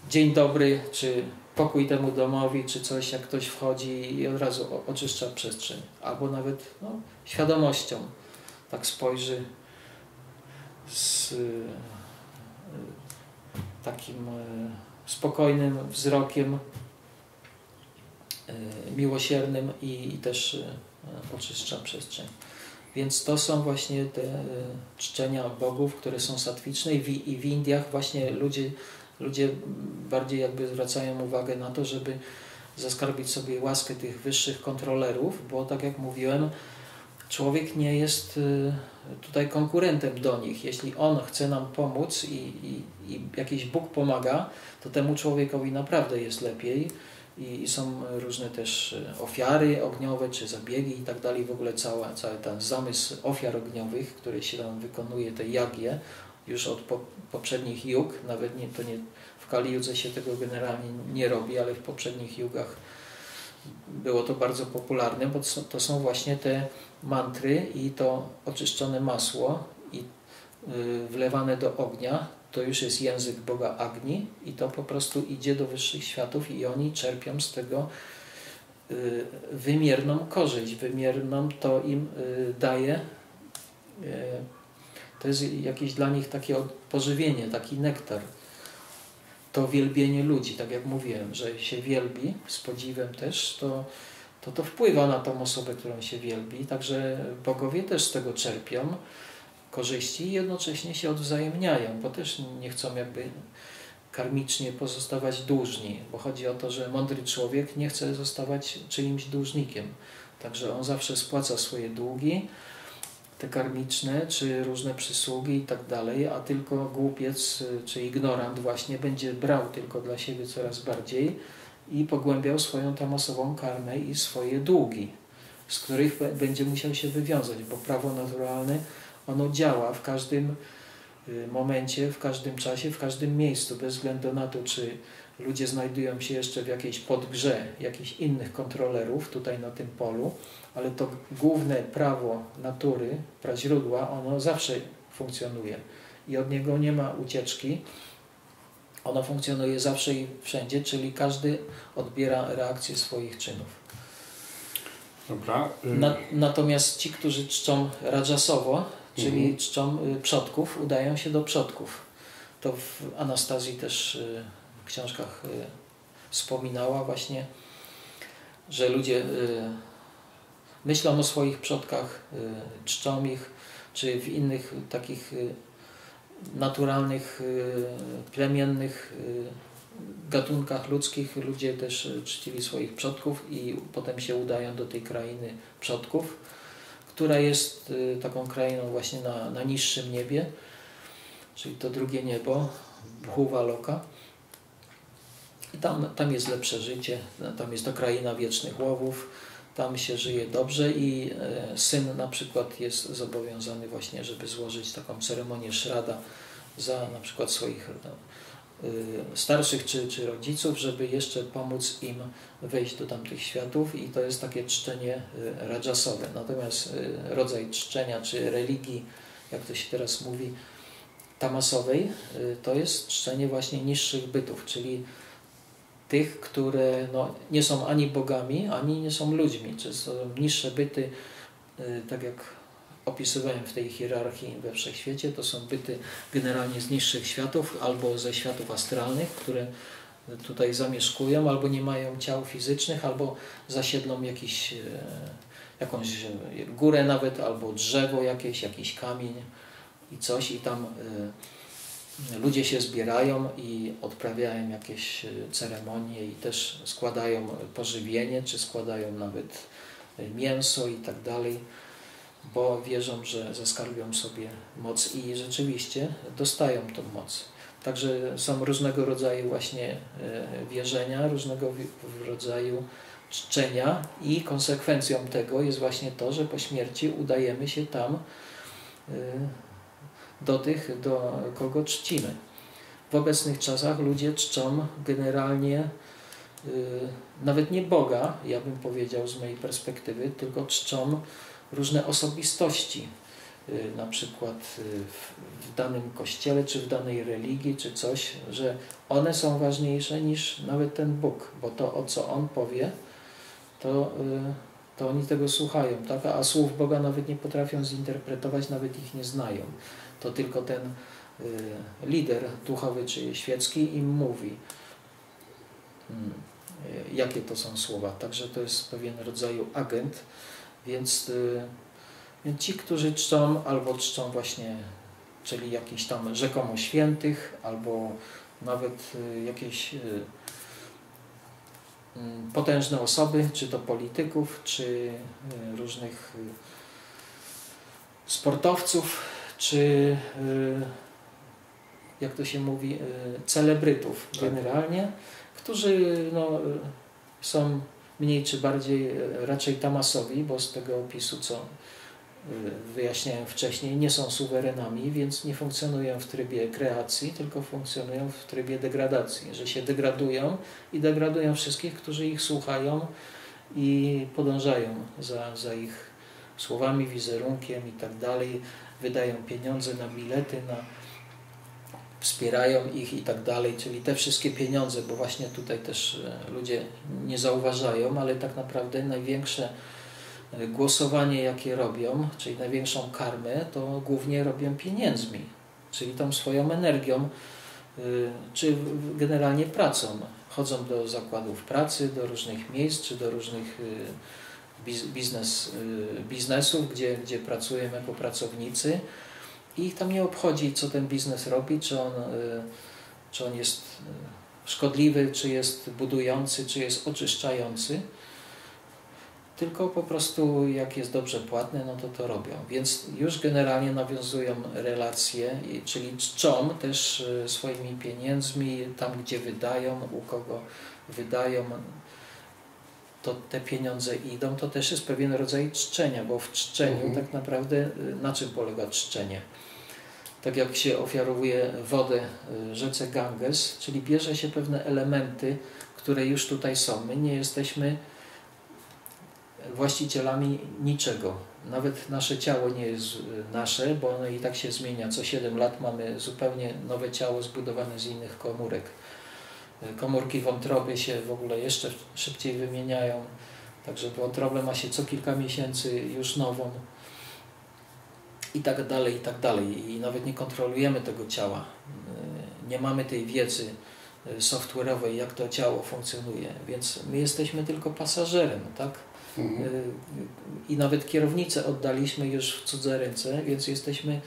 Speaker 2: dzień dobry, czy pokój temu domowi, czy coś, jak ktoś wchodzi i od razu oczyszcza przestrzeń, albo nawet no, świadomością tak spojrzy z y, takim spokojnym wzrokiem, e, miłosiernym i, też e, oczyszcza przestrzeń. Więc to są właśnie te e, czczenia bogów, które są satwiczne i w Indiach właśnie ludzie, ludzie bardziej jakby zwracają uwagę na to, żeby zaskarbić sobie łaskę tych wyższych kontrolerów, bo tak jak mówiłem, człowiek nie jest tutaj konkurentem do nich. Jeśli on chce nam pomóc i, i, i jakiś Bóg pomaga, to temu człowiekowi naprawdę jest lepiej. I, są różne też e, ofiary ogniowe, czy zabiegi i tak dalej. W ogóle cały, cały ten zamysł ofiar ogniowych, które się tam wykonuje, te jagie, już od po, poprzednich jug, nawet nie, to nie, w Kali się tego generalnie nie robi, ale w poprzednich jugach było to bardzo popularne, bo to są właśnie te mantry i to oczyszczone masło i y, wlewane do ognia, to już jest język Boga Agni i to po prostu idzie do wyższych światów i oni czerpią z tego y, wymierną korzyść, wymierną to im y, daje. To jest jakieś dla nich takie pożywienie, taki nektar. to wielbienie ludzi, tak jak mówiłem, że się wielbi z podziwem też, to to, to wpływa na tą osobę, którą się wielbi. Także bogowie też z tego czerpią korzyści i jednocześnie się odwzajemniają, bo też nie chcą jakby karmicznie pozostawać dłużni, bo chodzi o to, że mądry człowiek nie chce zostawać czyimś dłużnikiem. Także on zawsze spłaca swoje długi, te karmiczne, czy różne przysługi i tak dalej, a tylko głupiec czy ignorant właśnie będzie brał tylko dla siebie coraz bardziej i pogłębiał swoją tamasową karmę i swoje długi, z których będzie musiał się wywiązać, bo prawo naturalne ono działa w każdym y, momencie, w każdym czasie, w każdym miejscu, bez względu na to, czy ludzie znajdują się jeszcze w jakiejś podgrze jakichś innych kontrolerów tutaj na tym polu, ale to główne prawo natury, praźródła, ono zawsze funkcjonuje i od niego nie ma ucieczki. Ono funkcjonuje zawsze i wszędzie, czyli każdy odbiera reakcję swoich czynów.
Speaker 1: Dobra.
Speaker 2: Y- na, natomiast ci, którzy czczą rajasowo, czyli mhm. czczą y, przodków, udają się do przodków. To w Anastazji też y, w książkach wspominała właśnie, że ludzie myślą o swoich przodkach, czczą ich, czy w innych takich naturalnych, y, plemiennych y, gatunkach ludzkich ludzie też czcili swoich przodków i potem się udają do tej krainy przodków, która jest y, taką krainą właśnie na, na niższym niebie, czyli to drugie niebo, Bhuva Loka. I tam, tam jest lepsze życie, tam jest to kraina wiecznych łowów, tam się żyje dobrze i e, syn na przykład jest zobowiązany właśnie, żeby złożyć taką ceremonię szrada za na przykład swoich e, starszych czy, czy rodziców, żeby jeszcze pomóc im wejść do tamtych światów i to jest takie czczenie e, rajasowe. Natomiast rodzaj czczenia czy religii, jak to się teraz mówi, tamasowej, to jest czczenie właśnie niższych bytów, czyli tych, które no, nie są ani bogami, ani nie są ludźmi, czy są niższe byty, y, tak jak opisywałem w tej hierarchii we wszechświecie, to są byty generalnie z niższych światów albo ze światów astralnych, które tutaj zamieszkują, albo nie mają ciał fizycznych, albo zasiedlą jakiś, y, jakąś górę nawet, albo drzewo jakieś, jakiś kamień i coś i tam y, ludzie się zbierają i odprawiają jakieś e, ceremonie i też składają pożywienie, czy składają nawet e, mięso i tak dalej, bo wierzą, że zaskarbią sobie moc i rzeczywiście dostają tą moc. Także są różnego rodzaju właśnie e, wierzenia, różnego rodzaju czczenia i konsekwencją tego jest właśnie to, że po śmierci udajemy się tam do tych, do kogo czcimy. W obecnych czasach ludzie czczą generalnie y, nawet nie Boga, ja bym powiedział z mojej perspektywy, tylko czczą różne osobistości, y, na przykład y, w, danym kościele, czy w danej religii, czy coś, że one są ważniejsze niż nawet ten Bóg, bo to, o co On powie, to, to oni tego słuchają, tak? a słów Boga nawet nie potrafią zinterpretować, nawet ich nie znają to tylko ten y, lider duchowy czy świecki im mówi, hmm, y, jakie to są słowa. Także to jest pewien rodzaj agent, więc, y, więc ci, którzy czczą albo czczą właśnie, czyli jakichś tam rzekomo świętych, albo nawet jakieś mm, potężne osoby, czy to polityków, czy różnych sportowców, czy y, jak to się mówi, y, celebrytów tak. generalnie, którzy no, są mniej czy bardziej y, raczej tamasowi, bo z tego opisu, co wyjaśniałem wcześniej, nie są suwerenami, więc nie funkcjonują w trybie kreacji, tylko funkcjonują w trybie degradacji, że się degradują i degradują wszystkich, którzy ich słuchają i podążają za, za ich słowami, wizerunkiem i tak dalej wydają pieniądze na bilety, na wspierają ich i tak dalej, czyli te wszystkie pieniądze, bo właśnie tutaj też e, ludzie nie zauważają, ale tak naprawdę największe e, głosowanie, jakie robią, czyli największą karmę, to głównie robią pieniędzmi, czyli tą swoją energią czy generalnie pracą. Chodzą do zakładów pracy, do różnych miejsc, czy do różnych biznes, biznesów, gdzie, gdzie pracujemy jako pracownicy. I ich tam nie obchodzi, co ten biznes robi, czy on, czy on jest szkodliwy, czy jest budujący, czy jest oczyszczający. Tylko po prostu jak jest dobrze płatny, no to to robią. Więc już generalnie nawiązują relacje, czyli czczą też swoimi pieniędzmi, tam gdzie wydają, u kogo wydają, to te pieniądze idą, to też jest pewien rodzaj czczenia, bo w czczeniu mhm. tak naprawdę e, na czym polega czczenie? Tak jak się ofiarowuje wodę e, rzece Ganges, czyli bierze się pewne elementy, które już tutaj są. My nie jesteśmy właścicielami niczego. Nawet nasze ciało nie jest e, nasze, bo ono i tak się zmienia. Co 7 lat mamy zupełnie nowe ciało zbudowane z innych komórek. E, komórki wątroby się w ogóle jeszcze szybciej wymieniają. Także wątrobę ma się co kilka miesięcy już nową. I tak dalej, i tak dalej. I nawet nie kontrolujemy tego ciała. E, nie mamy tej wiedzy software'owej, jak to ciało funkcjonuje. Więc my jesteśmy tylko pasażerem, tak? Mhm. I nawet kierownicę oddaliśmy już w cudze ręce, więc jesteśmy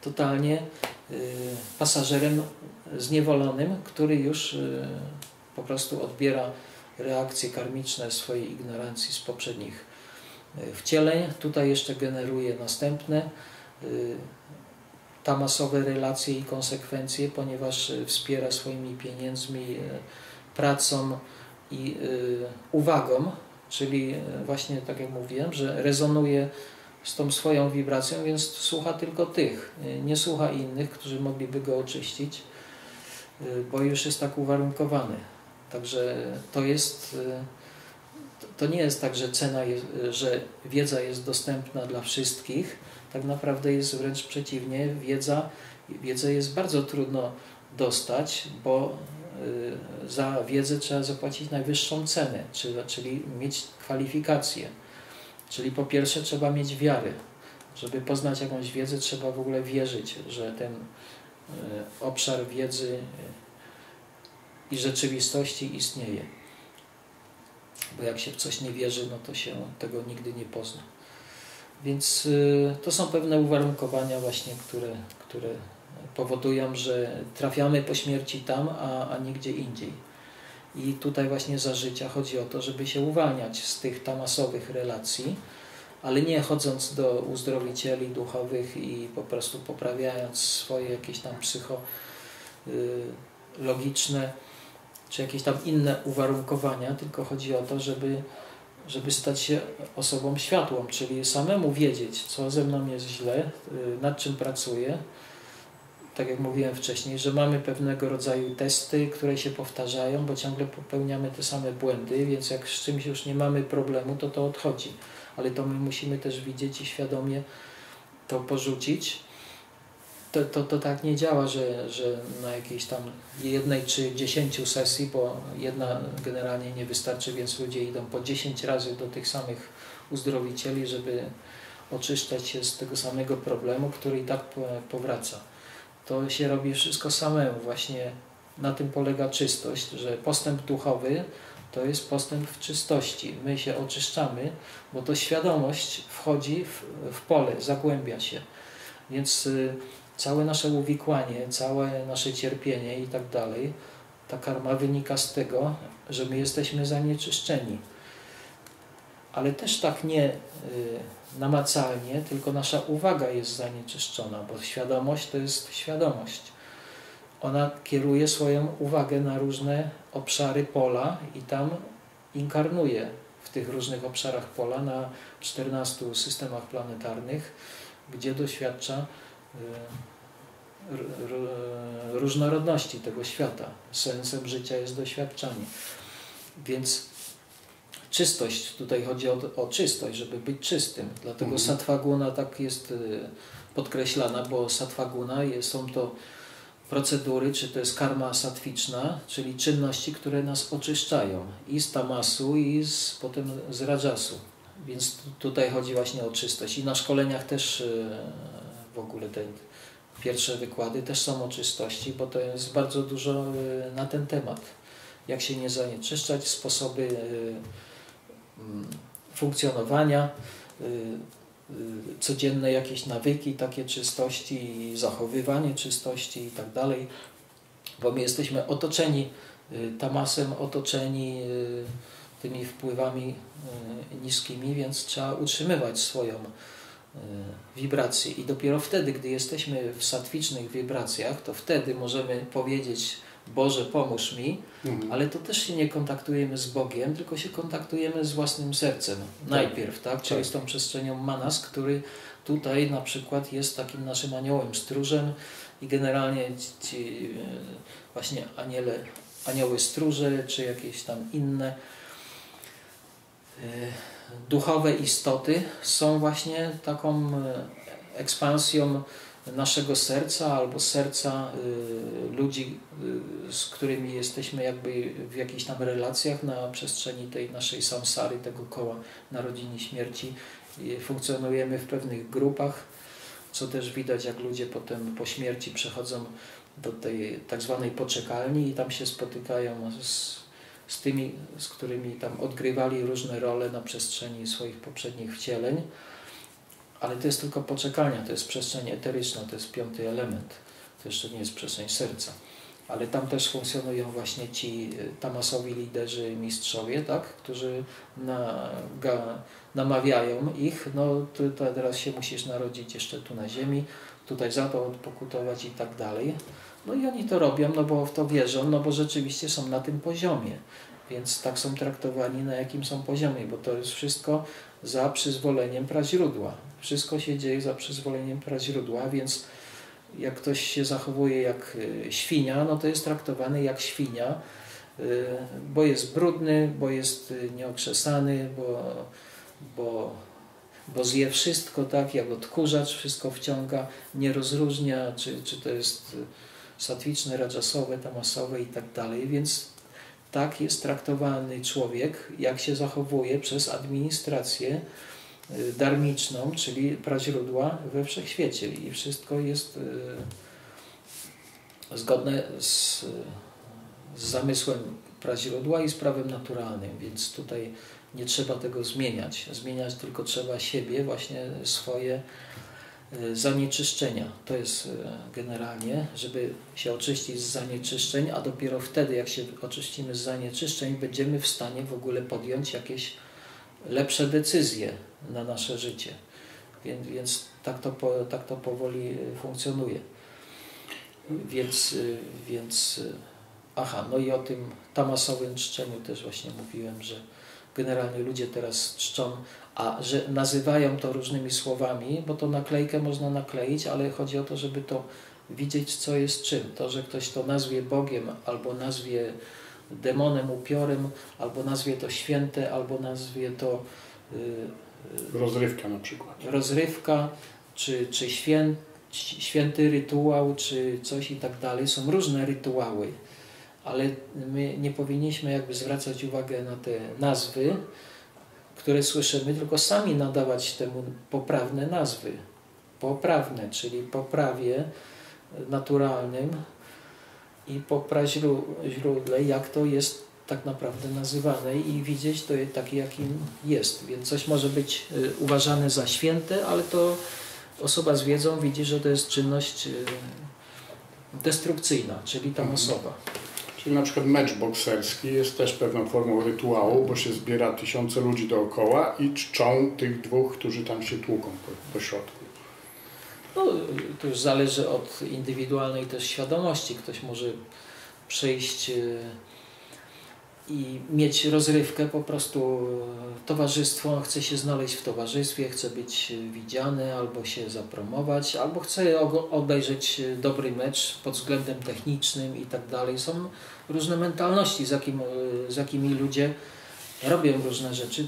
Speaker 2: totalnie y, pasażerem zniewolonym, który już y, po prostu odbiera reakcje karmiczne swojej ignorancji z poprzednich y, wcieleń. Tutaj jeszcze generuje następne tamasowe relacje i konsekwencje, ponieważ wspiera swoimi pieniędzmi, pracą i uwagą Czyli właśnie tak jak mówiłem, że rezonuje z tą swoją wibracją, więc słucha tylko tych, nie słucha innych, którzy mogliby go oczyścić, bo już jest tak uwarunkowany. Także to jest, to nie jest tak, że cena, jest, że wiedza jest dostępna dla wszystkich. Tak naprawdę jest wręcz przeciwnie, wiedza, wiedzę jest bardzo trudno dostać, bo Y, za wiedzę trzeba zapłacić najwyższą cenę, czyli mieć kwalifikacje. Czyli po pierwsze trzeba mieć wiarę. Żeby poznać jakąś wiedzę, trzeba w ogóle wierzyć, że ten y, obszar wiedzy y, i rzeczywistości istnieje. Bo jak się w coś nie wierzy, no to się tego nigdy nie pozna. Więc to są pewne uwarunkowania właśnie, które, które powodują, że trafiamy po śmierci tam, a, a nigdzie indziej. I tutaj właśnie za życia chodzi o to, żeby się uwalniać z tych tamasowych relacji, ale nie chodząc do uzdrowicieli duchowych i po prostu poprawiając swoje jakieś tam psychologiczne czy jakieś tam inne uwarunkowania, tylko chodzi o to, żeby, żeby stać się osobą światłą, czyli samemu wiedzieć, co ze mną jest źle, y, nad czym pracuję, tak jak mówiłem wcześniej, że mamy pewnego rodzaju testy, które się powtarzają, bo ciągle popełniamy te same błędy, więc jak z czymś już nie mamy problemu, to to odchodzi. Ale to my musimy też widzieć i świadomie to porzucić. To, to, to tak nie działa, że, że na jakiejś tam jednej czy dziesięciu sesji, bo jedna generalnie nie wystarczy, więc ludzie idą po dziesięć razy do tych samych uzdrowicieli, żeby oczyszczać się z tego samego problemu, który i tak powraca to się robi wszystko samemu. Właśnie na tym polega czystość, że postęp duchowy to jest postęp w czystości. My się oczyszczamy, bo to świadomość wchodzi w, w pole, zagłębia się. Więc y, całe nasze uwikłanie, całe nasze cierpienie i tak dalej, ta karma wynika z tego, że my jesteśmy zanieczyszczeni. Ale też tak nie y, namacalnie, tylko nasza uwaga jest zanieczyszczona, bo świadomość to jest świadomość. Ona kieruje swoją uwagę na różne obszary pola i tam inkarnuje w tych różnych obszarach pola na 14 systemach planetarnych, gdzie doświadcza y, różnorodności tego świata. Sensem życia jest doświadczanie. Więc czystość, tutaj chodzi o, o czystość, żeby być czystym. Dlatego mhm. satwaguna tak jest y, podkreślana, bo satwaguna są to procedury, czy to jest karma satwiczna, czyli czynności, które nas oczyszczają i z tamasu, i z, potem z rajasu. Więc tutaj chodzi właśnie o czystość. I na szkoleniach też y, w ogóle ten pierwsze wykłady też są o czystości, bo to jest bardzo dużo na ten temat. Jak się nie zanieczyszczać, sposoby mm, funkcjonowania, codzienne jakieś nawyki takie czystości, zachowywanie czystości i tak dalej, bo my jesteśmy otoczeni tamasem, otoczeni tymi wpływami niskimi, więc trzeba utrzymywać swoją Y, wibracje i dopiero wtedy, gdy jesteśmy w satwicznych wibracjach, to wtedy możemy powiedzieć Boże pomóż mi, mhm. ale to też się nie kontaktujemy z Bogiem, tylko się kontaktujemy z własnym sercem tak. najpierw, tak? Czyli tak. z tą przestrzenią Manas, który tutaj na przykład jest takim naszym aniołem stróżem i generalnie ci, y, właśnie aniele, anioły stróże, czy jakieś tam inne y, duchowe istoty są właśnie taką e, ekspansją naszego serca albo serca e, ludzi, e, z którymi jesteśmy jakby w jakichś tam relacjach na przestrzeni tej naszej samsary, tego koła narodzin i śmierci. Funkcjonujemy w pewnych grupach, co też widać, jak ludzie potem po śmierci przechodzą do tej tak zwanej poczekalni i tam się spotykają z z tymi, z którymi tam odgrywali różne role na przestrzeni swoich poprzednich wcieleń, ale to jest tylko poczekalnia, to jest przestrzeń eteryczna, to jest piąty element, to jeszcze nie jest przestrzeń serca. Ale tam też funkcjonują właśnie ci e, tamasowi liderzy, mistrzowie, tak? którzy na, ga, namawiają ich, no tutaj teraz się musisz narodzić jeszcze tu na ziemi, tutaj za to odpokutować i tak dalej. No i oni to robią, no bo w to wierzą, no bo rzeczywiście są na tym poziomie. Więc tak są traktowani, na jakim są poziomie, bo to jest wszystko za przyzwoleniem praźródła. Wszystko się dzieje za przyzwoleniem praźródła, więc jak ktoś się zachowuje jak y, świnia, no to jest traktowany jak świnia, y, bo jest brudny, bo jest y, nieokrzesany, bo, bo, bo zje wszystko, tak, jak odkurzacz wszystko wciąga, nie rozróżnia, czy, czy to jest satwiczne, rajasowe, tamasowe i tak dalej, więc tak jest traktowany człowiek, jak się zachowuje przez administrację darmiczną, czyli praźródła we wszechświecie i wszystko jest y, zgodne z, z zamysłem praźródła i z prawem naturalnym, więc tutaj nie trzeba tego zmieniać. Zmieniać tylko trzeba siebie, właśnie swoje E, zanieczyszczenia. To jest generalnie, żeby się oczyścić z zanieczyszczeń, a dopiero wtedy, jak się oczyścimy z zanieczyszczeń, będziemy w stanie w ogóle podjąć jakieś lepsze decyzje na nasze życie. Więc, więc tak, to, tak to powoli e, funkcjonuje. Więc, więc aha, no i o tym tamasowym czczeniu też właśnie mówiłem, że generalnie ludzie teraz czczą a że nazywają to różnymi słowami, bo to naklejkę można nakleić, ale chodzi o to, żeby to widzieć, co jest czym. To, że ktoś to nazwie Bogiem, albo nazwie demonem, upiorem, albo nazwie to święte, albo nazwie to
Speaker 1: rozrywka na przykład.
Speaker 2: Rozrywka, czy, czy święty, święty rytuał, czy coś i tak dalej. Są różne rytuały, ale my nie powinniśmy jakby zwracać uwagę na te nazwy, które słyszymy, tylko sami nadawać temu poprawne nazwy. Poprawne, czyli poprawie naturalnym i po praźródle, jak to jest tak naprawdę nazywane i widzieć to takie, jakim jest. Więc coś może być y, uważane za święte, ale to osoba z wiedzą widzi, że to jest czynność y, destrukcyjna, czyli tam mhm. osoba.
Speaker 1: Czyli na przykład mecz bokserski jest też pewną formą rytuału, bo się zbiera tysiące ludzi dookoła i czczą tych dwóch, którzy tam się tłuką po, po środku.
Speaker 2: No, to już zależy od indywidualnej też świadomości. Ktoś może przyjść e, i mieć rozrywkę, po prostu e, towarzystwo, chce się znaleźć w towarzystwie, chce być widziany, albo się zapromować, albo chce obejrzeć dobry mecz pod względem technicznym i tak dalej. Są różne mentalności, z, jakim, z jakimi ludzie robią różne rzeczy,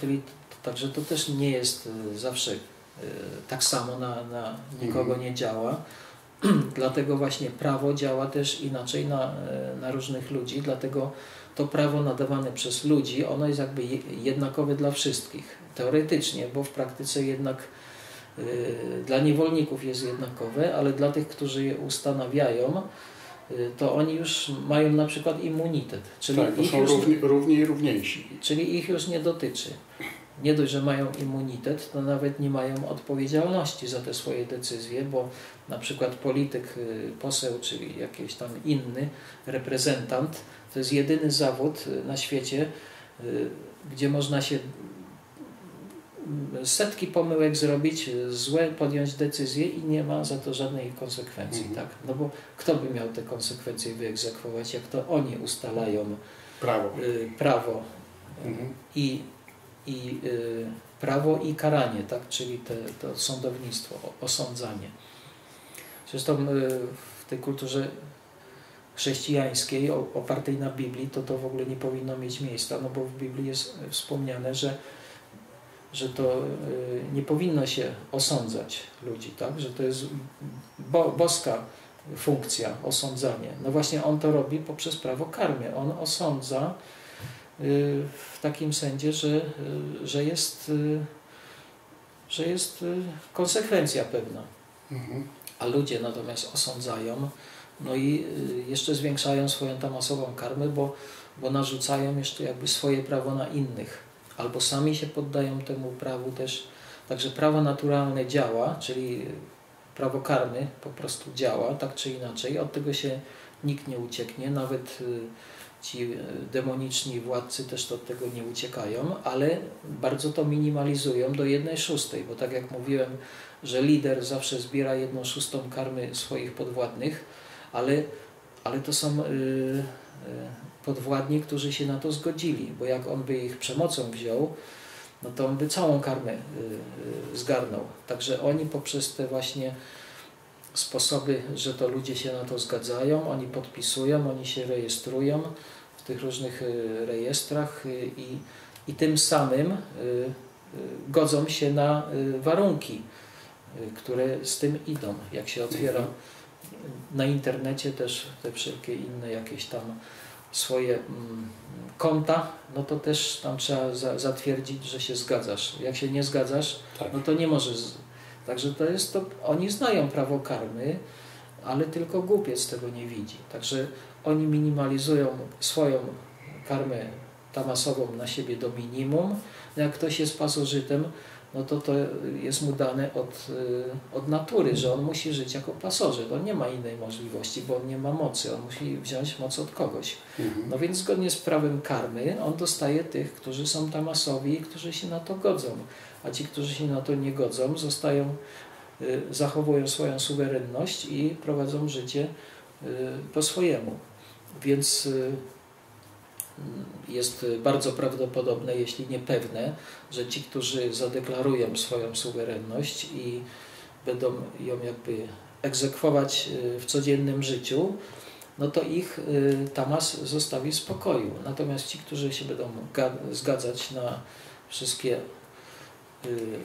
Speaker 2: także to też nie jest e, zawsze e, tak samo na, na nikogo mhm. nie działa. dlatego właśnie prawo działa też inaczej na, na różnych ludzi, dlatego to prawo nadawane przez ludzi, ono jest jakby jednakowe dla wszystkich. Teoretycznie, bo w praktyce jednak Dla niewolników jest jednakowe, ale dla tych, którzy je ustanawiają, to oni już mają na przykład immunitet.
Speaker 1: Czyli tak, są już, równi, równi i równiejsi.
Speaker 2: Czyli ich już nie dotyczy. Nie dość, że mają immunitet, to nawet nie mają odpowiedzialności za te swoje decyzje, bo na przykład polityk, poseł, czyli jakiś tam inny reprezentant, to jest jedyny zawód na świecie, gdzie można się setki pomyłek zrobić, złe podjąć decyzję i nie ma za to żadnej konsekwencji. Mhm. Tak? No bo kto by miał te konsekwencje wyegzekwować, jak to oni ustalają
Speaker 1: prawo,
Speaker 2: y, prawo mhm. i, i y, prawo i karanie, tak? czyli te, to sądownictwo, osądzanie. Zresztą y, w tej kulturze chrześcijańskiej opartej na Biblii, to to w ogóle nie powinno mieć miejsca, no bo w Biblii jest wspomniane, że że to y, nie powinno się osądzać ludzi, tak? że to jest bo, boska funkcja, osądzanie. No właśnie on to robi poprzez prawo karmy. On osądza w takim sensie, że, y, że, jest, że jest konsekwencja pewna. Mhm. A ludzie natomiast osądzają, no i jeszcze zwiększają swoją tamasową karmę, bo, bo narzucają jeszcze jakby swoje prawo na innych albo sami się poddają temu prawu też. Także prawo naturalne działa, czyli prawo karmy po prostu działa, tak czy inaczej. Od tego się nikt nie ucieknie, nawet y, ci y, demoniczni władcy też od tego nie uciekają, ale bardzo to minimalizują do jednej szóstej, bo tak jak mówiłem, że lider zawsze zbiera jedną szóstą karmy swoich podwładnych, ale, ale to są yy, podwładni, którzy się na to zgodzili, bo jak on by ich przemocą wziął, no to on by całą karmę zgarnął. Także oni poprzez te właśnie sposoby, że to ludzie się na to zgadzają, oni podpisują, oni się rejestrują w tych różnych y, rejestrach i, i tym samym godzą się na warunki, które z tym idą. Jak się otwiera na internecie też te wszelkie inne jakieś tam swoje mm, konta, no to też tam trzeba za, zatwierdzić, że się zgadzasz. Jak się nie zgadzasz, tak. no to nie możesz. Także to jest to, oni znają prawo karmy, ale tylko głupiec tego nie widzi. Także oni minimalizują swoją karmę tamasową na siebie do minimum. Jak ktoś jest pasożytem, no to to jest mu dane od, y, od natury, że on musi żyć jako pasożyt. On nie ma innej możliwości, bo on nie ma mocy. On musi wziąć moc od kogoś. Mhm. No więc zgodnie z prawem karmy on dostaje tych, którzy są tamasowi i którzy się na to godzą. A ci, którzy się na to nie godzą, zostają, y, zachowują swoją suwerenność i prowadzą życie y, po swojemu. Więc jest bardzo prawdopodobne, jeśli nie pewne, że ci, którzy zadeklarują swoją suwerenność i będą ją jakby egzekwować y, w codziennym życiu, no to ich y, Tamas zostawi w spokoju. Natomiast ci, którzy się będą zgadzać na wszystkie, y,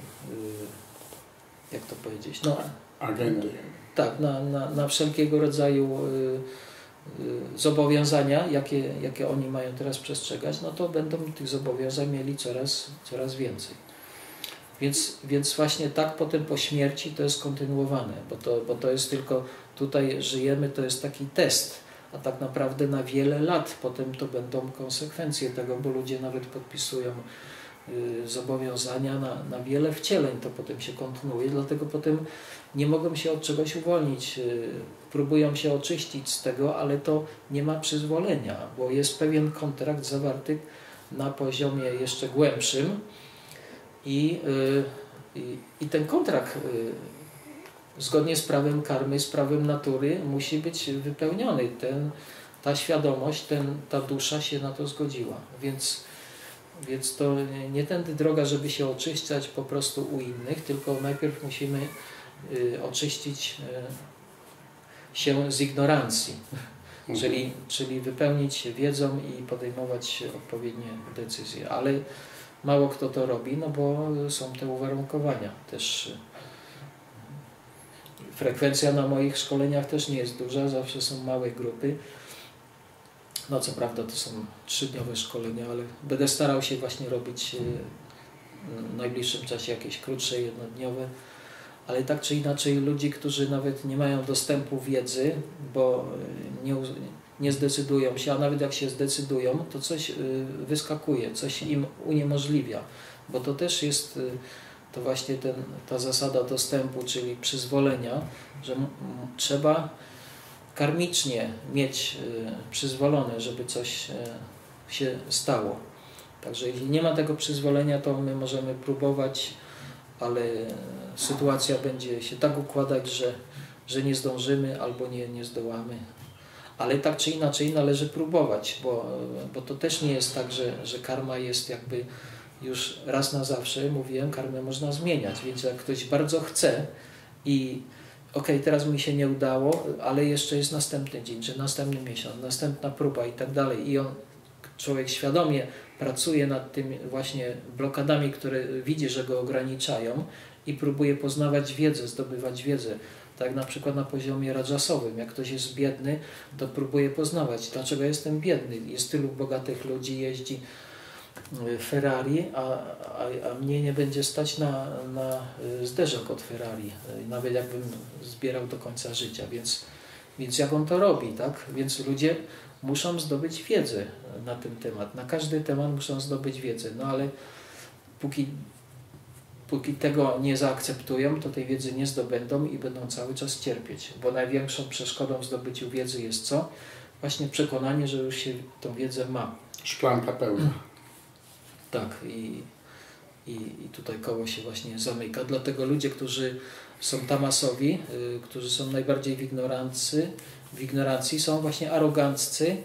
Speaker 2: jak to powiedzieć, no,
Speaker 1: agendy.
Speaker 2: Tak, na, na, na wszelkiego rodzaju Y, zobowiązania, jakie, jakie oni mają teraz przestrzegać, no to będą tych zobowiązań mieli coraz, coraz więcej. Więc, więc właśnie tak potem po śmierci to jest kontynuowane, bo to, bo to jest tylko tutaj żyjemy, to jest taki test, a tak naprawdę na wiele lat potem to będą konsekwencje tego, bo ludzie nawet podpisują y, zobowiązania na, na wiele wcieleń, to potem się kontynuuje, dlatego potem nie mogą się od czegoś uwolnić. Y, próbują się oczyścić z tego, ale to nie ma przyzwolenia, bo jest pewien kontrakt zawarty na poziomie jeszcze głębszym i, y, i, i ten kontrakt y, zgodnie z prawem karmy, z prawem natury musi być wypełniony. Ten, ta świadomość, ten, ta dusza się na to zgodziła. Więc, więc to nie tędy droga, żeby się oczyszczać po prostu u innych, tylko najpierw musimy Y, oczyścić y, się z ignorancji, mhm. czyli, czyli wypełnić się wiedzą i podejmować odpowiednie decyzje. Ale mało kto to robi, no bo są te uwarunkowania też. Y, frekwencja na moich szkoleniach też nie jest duża, zawsze są małe grupy. No co prawda to są trzydniowe szkolenia, ale będę starał się właśnie robić w najbliższym czasie jakieś krótsze, jednodniowe. Ale tak czy inaczej ludzi, którzy nawet nie mają dostępu wiedzy, bo y, nie, nie zdecydują się, a nawet jak się zdecydują, to coś y, wyskakuje, coś im uniemożliwia, bo to też jest to właśnie ten, ta zasada dostępu, czyli przyzwolenia, że trzeba karmicznie mieć przyzwolone, żeby coś się stało. Także jeśli nie ma tego przyzwolenia, to my możemy próbować, ale sytuacja będzie się tak układać, że, że nie zdążymy albo nie, nie zdołamy. Ale tak czy inaczej należy próbować, bo, bo to też nie jest tak, że, że karma jest jakby już raz na zawsze. Mówiłem, karmę można zmieniać, więc jak ktoś bardzo chce i ok, teraz mi się nie udało, ale jeszcze jest następny dzień, czy następny miesiąc, następna próba i tak dalej. I on, człowiek świadomie pracuje nad tymi właśnie blokadami, które widzi, że go ograniczają i próbuje poznawać wiedzę, zdobywać wiedzę. Tak na przykład na poziomie rajasowym, jak ktoś jest biedny, to próbuje poznawać, dlaczego jestem biedny. Jest tylu bogatych ludzi, jeździ Ferrari, a, a, a mnie nie będzie stać na, na y, zderzak od Ferrari, y, nawet jakbym zbierał do końca życia, więc, więc jak on to robi, tak? Więc ludzie muszą zdobyć wiedzę na ten temat. Na każdy temat muszą zdobyć wiedzę, no ale póki, póki tego nie zaakceptują, to tej wiedzy nie zdobędą i będą cały czas cierpieć, bo największą przeszkodą w zdobyciu wiedzy jest co? Właśnie przekonanie, że już się tą wiedzę ma.
Speaker 1: Szklanka pełna.
Speaker 2: Tak i, i, i tutaj koło się właśnie zamyka. Dlatego ludzie, którzy są tamasowi, y, którzy są najbardziej w ignorancy, w ignorancji są właśnie aroganccy.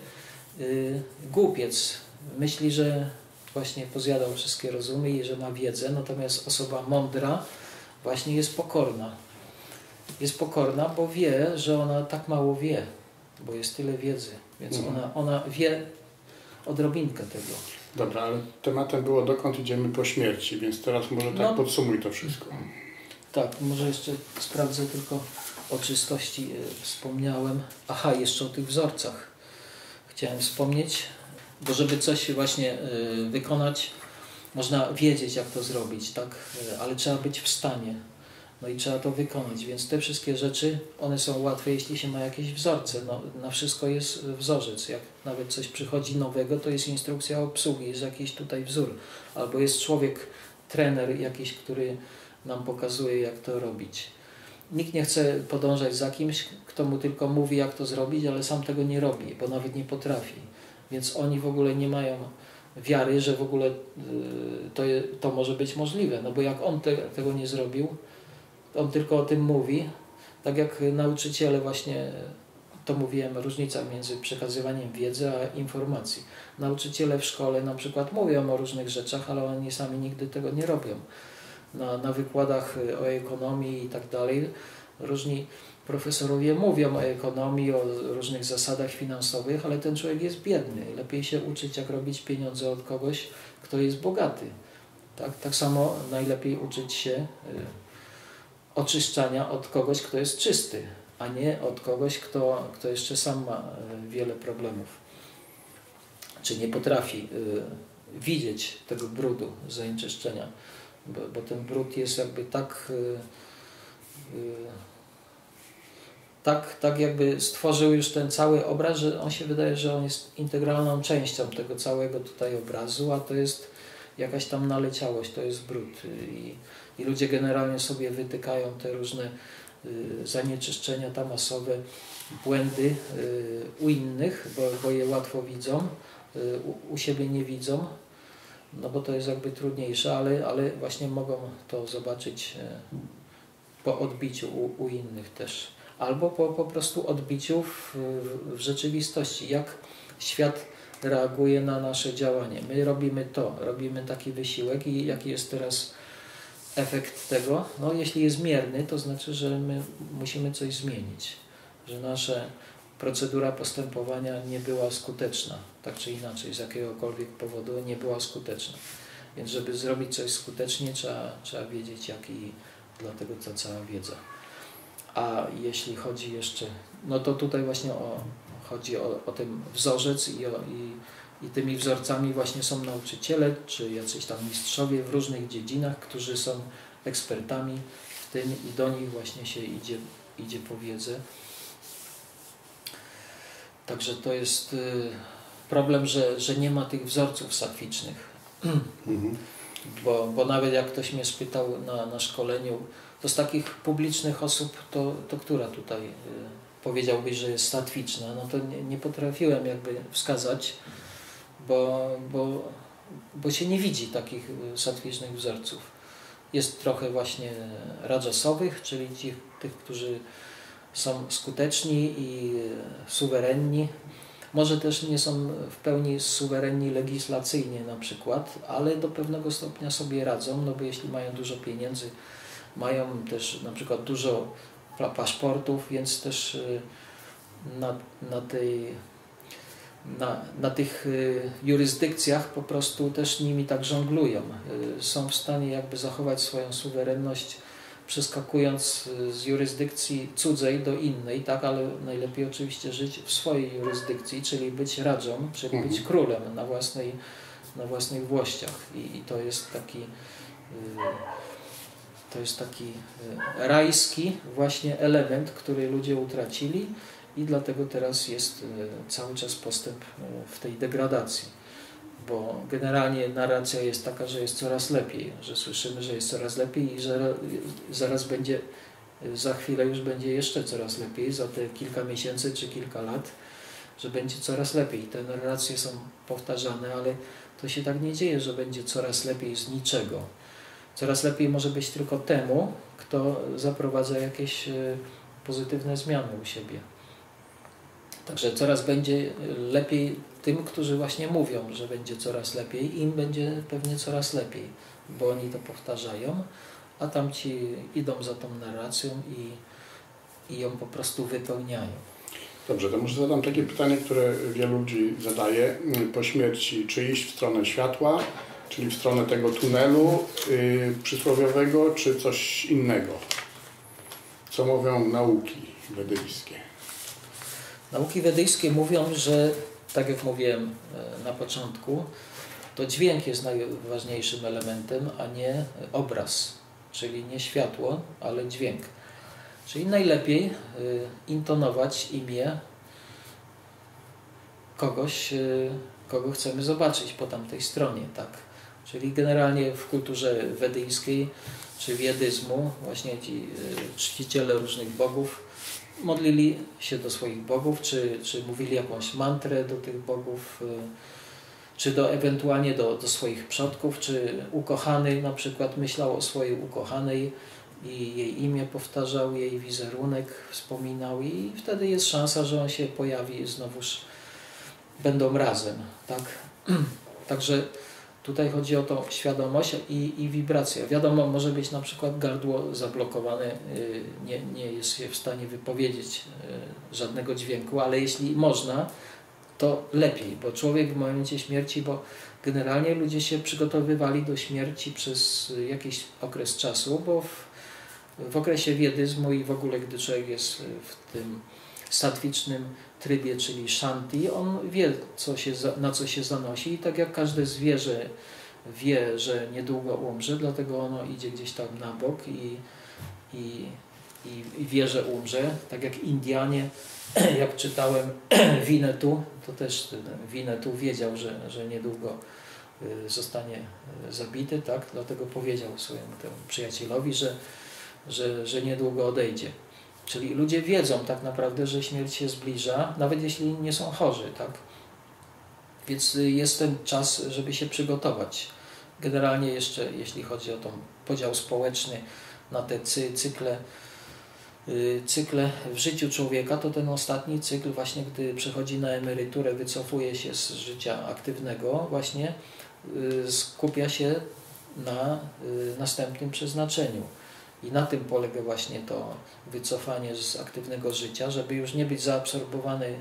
Speaker 2: Yy, głupiec myśli, że właśnie pozjadał wszystkie rozumy i że ma wiedzę, natomiast osoba mądra właśnie jest pokorna. Jest pokorna, bo wie, że ona tak mało wie, bo jest tyle wiedzy, więc mhm. ona, ona wie odrobinkę tego.
Speaker 1: Dobra, ale tematem było dokąd idziemy po śmierci, więc teraz może tak no, podsumuj to wszystko.
Speaker 2: Tak, może jeszcze sprawdzę tylko o czystości e, wspomniałem. Aha, jeszcze o tych wzorcach chciałem wspomnieć, bo żeby coś właśnie e, wykonać, można wiedzieć, jak to zrobić, tak? E, ale trzeba być w stanie. No i trzeba to wykonać, więc te wszystkie rzeczy, one są łatwe, jeśli się ma jakieś wzorce. No, na wszystko jest wzorzec. Jak nawet coś przychodzi nowego, to jest instrukcja obsługi, jest jakiś tutaj wzór. Albo jest człowiek, trener jakiś, który nam pokazuje, jak to robić. Nikt nie chce podążać za kimś, kto mu tylko mówi, jak to zrobić, ale sam tego nie robi, bo nawet nie potrafi. Więc oni w ogóle nie mają wiary, że w ogóle y, to, to może być możliwe. No bo jak on te, tego nie zrobił, on tylko o tym mówi, tak jak nauczyciele właśnie, to mówiłem, różnica między przekazywaniem wiedzy a informacji. Nauczyciele w szkole na przykład mówią o różnych rzeczach, ale oni sami nigdy tego nie robią na, na wykładach y, o ekonomii i tak dalej. Różni profesorowie mówią o ekonomii, o różnych zasadach finansowych, ale ten człowiek jest biedny. Lepiej się uczyć, jak robić pieniądze od kogoś, kto jest bogaty. Tak, tak samo najlepiej uczyć się y, oczyszczania od kogoś, kto jest czysty, a nie od kogoś, kto, kto jeszcze sam ma y, wiele problemów. Czy nie potrafi widzieć tego brudu zanieczyszczenia bo, bo ten brud jest jakby tak, y, tak, tak jakby stworzył już ten cały obraz, że on się wydaje, że on jest integralną częścią tego całego tutaj obrazu, a to jest jakaś tam naleciałość, to jest brud. I, i ludzie generalnie sobie wytykają te różne y, zanieczyszczenia tamasowe, błędy u innych, bo, bo je łatwo widzą, u, u siebie nie widzą no bo to jest jakby trudniejsze, ale, ale właśnie mogą to zobaczyć po odbiciu u, u innych też. Albo po, po prostu odbiciu w, w rzeczywistości, jak świat reaguje na nasze działanie. My robimy to, robimy taki wysiłek i jaki jest teraz efekt tego? No jeśli jest mierny, to znaczy, że my musimy coś zmienić, że nasze procedura postępowania nie była skuteczna, tak czy inaczej, z jakiegokolwiek powodu nie była skuteczna. Więc żeby zrobić coś skutecznie, trzeba, trzeba wiedzieć jak i dlatego ta cała wiedza. A jeśli chodzi jeszcze, no to tutaj właśnie o, chodzi o, o ten wzorzec i, o, i, i tymi wzorcami właśnie są nauczyciele, czy jacyś tam mistrzowie w różnych dziedzinach, którzy są ekspertami w tym i do nich właśnie się idzie, idzie po wiedzę. Także to jest y, problem, że, że nie ma tych wzorców satwicznych. Mhm. Bo, bo nawet jak ktoś mnie spytał na, na szkoleniu, to z takich publicznych osób, to, to która tutaj y, powiedziałbyś, że jest satwiczna? No to nie, nie potrafiłem jakby wskazać, bo, bo, bo się nie widzi takich y, satwicznych wzorców. Jest trochę właśnie rajasowych, czyli ci, tych, którzy są skuteczni i suwerenni. Może też nie są w pełni suwerenni legislacyjnie na przykład, ale do pewnego stopnia sobie radzą, no bo jeśli mają dużo pieniędzy, mają też na przykład dużo paszportów, więc też y, na, na tej na, na tych y, jurysdykcjach po prostu też nimi tak żonglują. Y, są w stanie jakby zachować swoją suwerenność przeskakując y, z jurysdykcji cudzej do innej, tak, ale najlepiej oczywiście żyć w swojej jurysdykcji, czyli być radżą, czyli być mhm. królem na, własnej, na własnych włościach. I, I, to jest taki to jest taki rajski właśnie element, który ludzie utracili i dlatego teraz jest e, cały czas postęp e, w tej degradacji. Bo generalnie narracja jest taka, że jest coraz lepiej, że słyszymy, że jest coraz lepiej i że zaraz będzie, e, za chwilę już będzie jeszcze coraz lepiej, za te kilka miesięcy czy kilka lat, że będzie coraz lepiej. Te narracje są powtarzane, ale to się tak nie dzieje, że będzie coraz lepiej z niczego. Coraz lepiej może być tylko temu, kto zaprowadza jakieś pozytywne zmiany u siebie. Także coraz będzie lepiej tym, którzy właśnie mówią, że będzie coraz lepiej, im będzie pewnie coraz lepiej, bo oni to powtarzają, a tamci idą za tą narracją i, i ją po prostu wypełniają.
Speaker 1: Dobrze, to może zadam takie pytanie, które wielu ludzi zadaje po śmierci. Czy iść w stronę światła, czyli w stronę tego tunelu yy, przysłowiowego, czy coś innego? Co mówią nauki wedyjskie?
Speaker 2: Nauki wedyjskie mówią, że tak jak mówiłem e, na początku, to dźwięk jest najważniejszym elementem, a nie obraz, czyli nie światło, ale dźwięk. Czyli najlepiej e, intonować imię kogoś, e, kogo chcemy zobaczyć po tamtej stronie, tak? Czyli generalnie w kulturze wedyjskiej czy wiedyzmu właśnie ci czciciele różnych bogów modlili się do swoich bogów, czy, czy mówili jakąś mantrę do tych bogów, y, czy do, ewentualnie do, do swoich przodków, czy ukochany na przykład myślał o swojej ukochanej i jej imię powtarzał, jej wizerunek wspominał i wtedy jest szansa, że on się pojawi i znowuż będą razem. Tak? Także Tutaj chodzi o tą świadomość i, i wibrację. Wiadomo, może być na przykład gardło zablokowane, y, nie, nie jest się w stanie wypowiedzieć y, żadnego dźwięku, ale jeśli można, to lepiej, bo człowiek w momencie śmierci, bo generalnie ludzie się przygotowywali do śmierci przez jakiś okres czasu, bo w, w okresie wiedyzmu i w ogóle, gdy człowiek jest w tym statwicznym trybie, czyli shanti, on wie, co się, na co się zanosi i tak jak każde zwierzę wie, że niedługo umrze, dlatego ono idzie gdzieś tam na bok i, i, i, i wie, że umrze. Tak jak Indianie, jak czytałem Winetu, to też Winetu wiedział, że, że niedługo y, zostanie y, zabity, tak? dlatego powiedział swojemu temu przyjacielowi, że, że, że niedługo odejdzie. Czyli ludzie wiedzą tak naprawdę, że śmierć się zbliża, nawet jeśli nie są chorzy, tak? Więc jest ten czas, żeby się przygotować. Generalnie jeszcze, jeśli chodzi o ten podział społeczny na te cy, cykle, yy, cykle w życiu człowieka, to ten ostatni cykl właśnie, gdy przechodzi na emeryturę, wycofuje się z życia aktywnego, właśnie yy, skupia się na yy, następnym przeznaczeniu. I na tym polega właśnie to wycofanie z aktywnego życia, żeby już nie być zaabsorbowany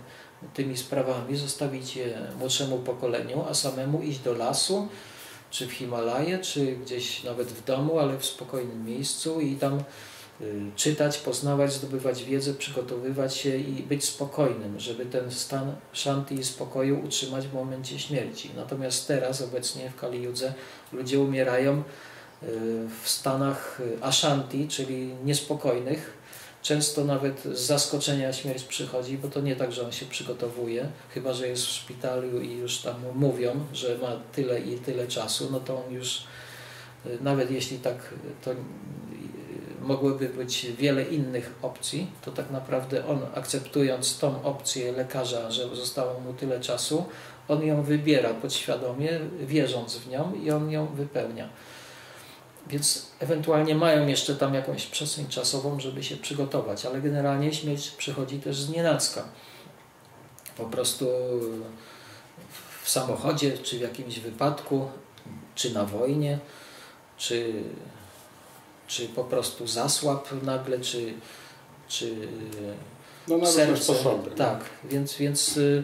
Speaker 2: tymi sprawami, zostawić je młodszemu pokoleniu, a samemu iść do lasu, czy w Himalaje, czy gdzieś nawet w domu, ale w spokojnym miejscu i tam y, czytać, poznawać, zdobywać wiedzę, przygotowywać się i być spokojnym, żeby ten stan szanty i spokoju utrzymać w momencie śmierci. Natomiast teraz, obecnie w Kali Judze, ludzie umierają w stanach Ashanti, czyli niespokojnych. Często nawet z zaskoczenia śmierć przychodzi, bo to nie tak, że on się przygotowuje, chyba że jest w szpitalu i już tam mówią, że ma tyle i tyle czasu, no to on już nawet jeśli tak to mogłyby być wiele innych opcji, to tak naprawdę on akceptując tą opcję lekarza, że zostało mu tyle czasu, on ją wybiera podświadomie, wierząc w nią i on ją wypełnia. Więc ewentualnie mają jeszcze tam jakąś przestrzeń czasową, żeby się przygotować, ale generalnie śmierć przychodzi też z nienacka. Po prostu w samochodzie, czy w jakimś wypadku, czy na wojnie, czy czy po prostu zasłab nagle, czy, czy
Speaker 1: no, serce. sposoby.
Speaker 2: Tak, więc, więc, y,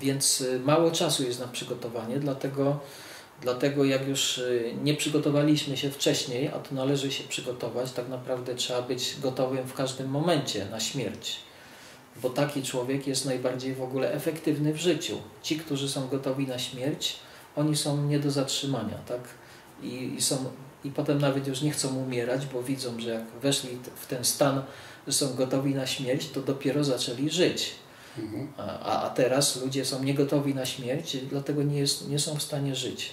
Speaker 2: więc y, mało czasu jest na przygotowanie, dlatego, dlatego jak już y, nie przygotowaliśmy się wcześniej, a to należy się przygotować, tak naprawdę trzeba być gotowym w każdym momencie na śmierć. Bo taki człowiek jest najbardziej w ogóle efektywny w życiu. Ci, którzy są gotowi na śmierć, oni są nie do zatrzymania, tak? I, i są i potem nawet już nie chcą umierać, bo widzą, że jak weszli w ten stan, że są gotowi na śmierć, to dopiero zaczęli żyć. Mhm. A, a teraz ludzie są niegotowi na śmierć, dlatego nie, jest, nie są w stanie żyć.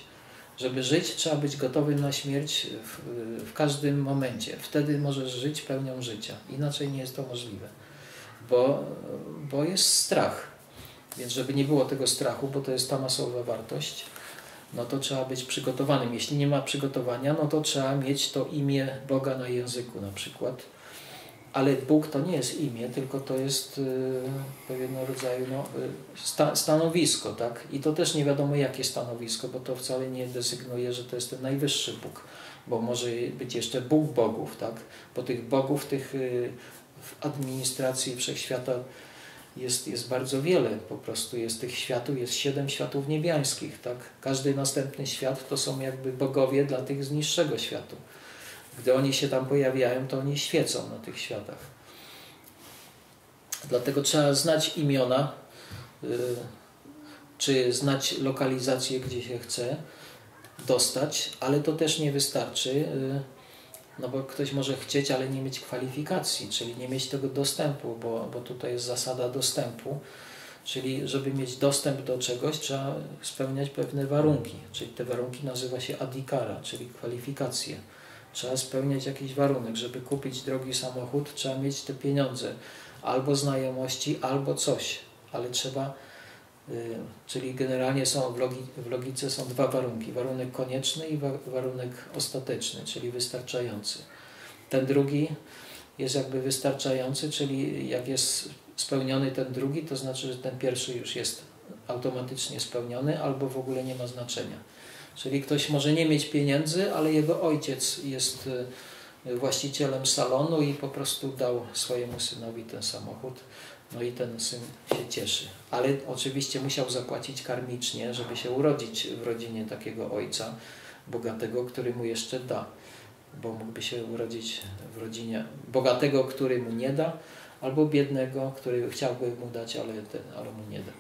Speaker 2: Żeby żyć, trzeba być gotowym na śmierć w, w każdym momencie. Wtedy możesz żyć pełnią życia. Inaczej nie jest to możliwe, bo, bo jest strach. Więc żeby nie było tego strachu, bo to jest ta masowa wartość, no to trzeba być przygotowanym. Jeśli nie ma przygotowania, no to trzeba mieć to imię Boga na języku na przykład. Ale Bóg to nie jest imię, tylko to jest y, pewnego rodzaju no, y, sta, stanowisko, tak? I to też nie wiadomo jakie stanowisko, bo to wcale nie desygnuje, że to jest ten najwyższy Bóg, bo może być jeszcze Bóg Bogów, tak? Bo tych Bogów, tych y, w administracji wszechświata jest, jest bardzo wiele, po prostu jest tych światów, jest siedem światów niebiańskich, tak? Każdy następny świat to są jakby bogowie dla tych z niższego światu. Gdy oni się tam pojawiają, to oni świecą na tych światach. Dlatego trzeba znać imiona, yy, czy znać lokalizację, gdzie się chce dostać, ale to też nie wystarczy. Yy, no bo ktoś może chcieć, ale nie mieć kwalifikacji, czyli nie mieć tego dostępu, bo, bo tutaj jest zasada dostępu. Czyli żeby mieć dostęp do czegoś, trzeba spełniać pewne warunki. Czyli te warunki nazywa się adikara, czyli kwalifikacje. Trzeba spełniać jakiś warunek. Żeby kupić drogi samochód, trzeba mieć te pieniądze. Albo znajomości, albo coś. Ale trzeba Y, czyli generalnie są w, logi, w logice są dwa warunki, warunek konieczny i wa, warunek ostateczny, czyli wystarczający. Ten drugi jest jakby wystarczający, czyli jak jest spełniony ten drugi, to znaczy, że ten pierwszy już jest automatycznie spełniony albo w ogóle nie ma znaczenia. Czyli ktoś może nie mieć pieniędzy, ale jego ojciec jest y, właścicielem salonu i po prostu dał swojemu synowi ten samochód no i ten syn się cieszy. Ale oczywiście musiał zapłacić karmicznie, żeby się urodzić w rodzinie takiego ojca bogatego, który mu jeszcze da. Bo mógłby się urodzić w rodzinie bogatego, który mu nie da, albo biednego, który chciałby mu dać, ale, ten, ale mu nie da.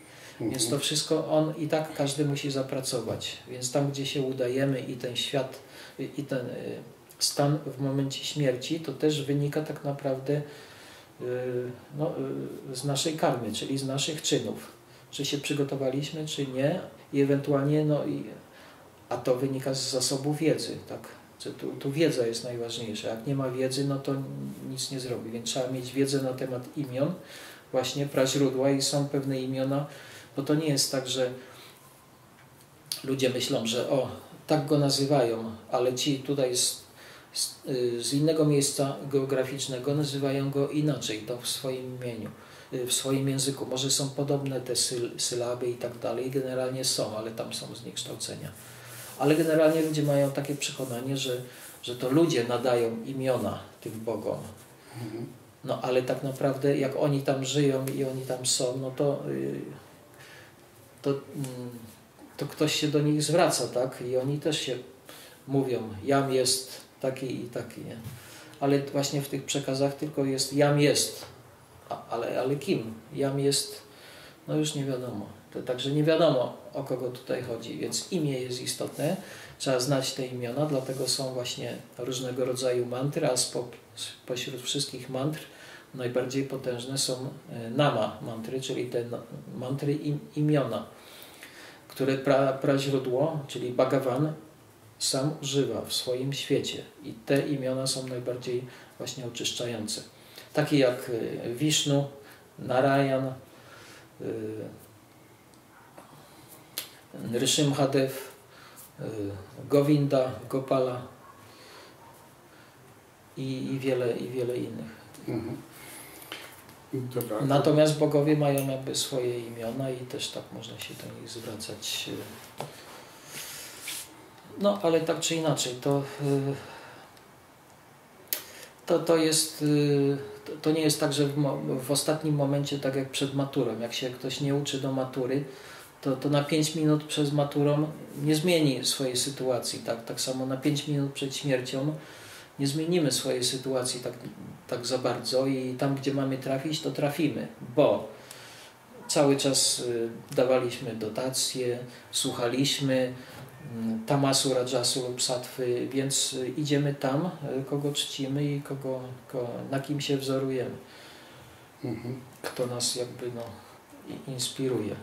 Speaker 2: Mhm. Więc to wszystko on i tak każdy musi zapracować. Więc tam, gdzie się udajemy i ten świat, i ten y, stan w momencie śmierci, to też wynika tak naprawdę Y, no, y, z naszej karmy, czyli z naszych czynów. Czy się przygotowaliśmy, czy nie i ewentualnie, no i, a to wynika z zasobu wiedzy, tak? Tu, tu wiedza jest najważniejsza. Jak nie ma wiedzy, no to nic nie zrobi, więc trzeba mieć wiedzę na temat imion, właśnie praźródła i są pewne imiona, bo to nie jest tak, że ludzie myślą, że o, tak go nazywają, ale ci tutaj z, y, z innego miejsca geograficznego nazywają go inaczej, to w swoim imieniu, y, w swoim języku. Może są podobne te syl, sylaby i tak dalej, generalnie są, ale tam są zniekształcenia. Ale generalnie ludzie mają takie przekonanie, że, że to ludzie nadają imiona tym bogom. Mhm. No ale tak naprawdę jak oni tam żyją i oni tam są, no to, y, to, mm, to ktoś się do nich zwraca, tak? I oni też się mówią, jam jest taki i taki. Nie? Ale właśnie w tych przekazach tylko jest jam jest. A, ale, ale kim? Jam jest, no już nie wiadomo. To także nie wiadomo o kogo tutaj chodzi, więc imię jest istotne, trzeba znać te imiona, dlatego są właśnie różnego rodzaju mantry, a spo, spośród wszystkich mantr najbardziej potężne są e, nama mantry, czyli te mantry im, imiona, które pra, praźródło, czyli Bhagavan, sam używa w swoim świecie. I te imiona są najbardziej właśnie oczyszczające. Takie jak e, Vishnu, Narayan, e, Nrsimhadev, Govinda, Gopala i, i, wiele, i wiele innych. Mhm. Dobra. Natomiast bogowie mają jakby swoje imiona i też tak można się do nich zwracać. E, no, ale tak czy inaczej, to, e, to, to jest, e, to nie jest tak, że w, w ostatnim momencie, tak jak przed maturą, jak się ktoś nie uczy do matury, to, to na 5 minut przed maturą nie zmieni swojej sytuacji. Tak, tak samo na 5 minut przed śmiercią nie zmienimy swojej sytuacji tak, tak za bardzo i tam, gdzie mamy trafić, to trafimy, bo cały czas y, dawaliśmy dotacje, słuchaliśmy mm, tamasu, rajasu lub satwy, więc y, idziemy tam, y, kogo czcimy i kogo, kogo na kim się wzorujemy. Mhm. Kto nas jakby no, inspiruje.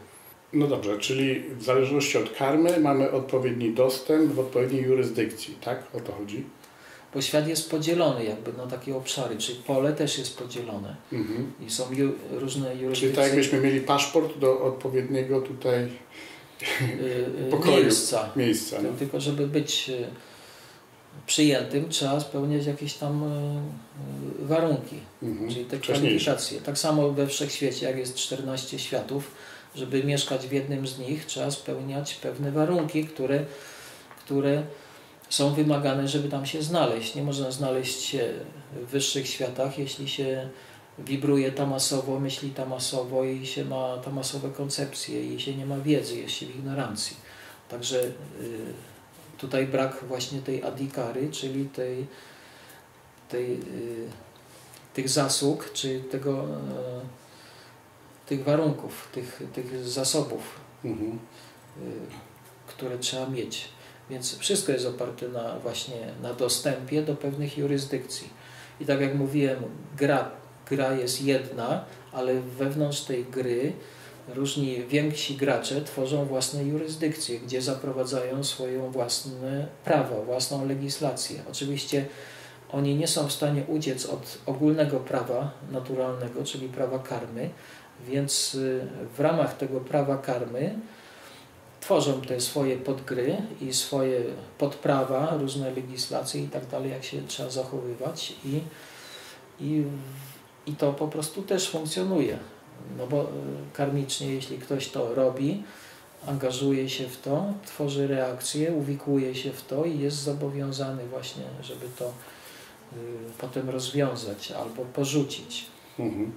Speaker 1: No dobrze, czyli w zależności od karmy mamy odpowiedni dostęp w odpowiedniej jurysdykcji, tak? O to chodzi?
Speaker 2: Bo świat jest podzielony jakby na takie obszary, czyli pole też jest podzielone mhm. i są ju, różne jurysdykcje.
Speaker 1: Czyli tak jakbyśmy mieli paszport do odpowiedniego tutaj y, y, pokoju,
Speaker 2: miejsca.
Speaker 1: miejsca
Speaker 2: no. Tylko żeby być y, przyjętym trzeba spełniać jakieś tam warunki, mhm. czyli te kwalifikacje. Tak samo we wszechświecie, jak jest 14 światów, żeby mieszkać w jednym z nich trzeba spełniać pewne warunki, które, które są wymagane, żeby tam się znaleźć. Nie można znaleźć się w wyższych światach, jeśli się wibruje tamasowo, myśli tamasowo i się ma tamasowe koncepcje i się nie ma wiedzy, jest się w ignorancji. Także y, tutaj brak właśnie tej adikary, czyli tej, tej, y, tych zasług, czy tego, y, tych warunków, tych, tych zasobów, mhm. które trzeba mieć. Więc wszystko jest oparte na właśnie na dostępie do pewnych jurysdykcji. I tak jak mówiłem, gra, gra jest jedna, ale wewnątrz tej gry różni więksi gracze tworzą własne jurysdykcje, gdzie zaprowadzają swoją własne prawo, własną legislację. Oczywiście oni nie są w stanie uciec od ogólnego prawa naturalnego, czyli prawa karmy, więc y, w ramach tego prawa karmy tworzą te swoje podgry i swoje podprawa, różne legislacje i tak dalej, jak się trzeba zachowywać i, i, i to po prostu też funkcjonuje. No bo e, karmicznie, jeśli ktoś to robi, angażuje się w to, tworzy reakcję, uwikłuje się w to i jest zobowiązany właśnie, żeby to y, potem rozwiązać albo porzucić. Mhm.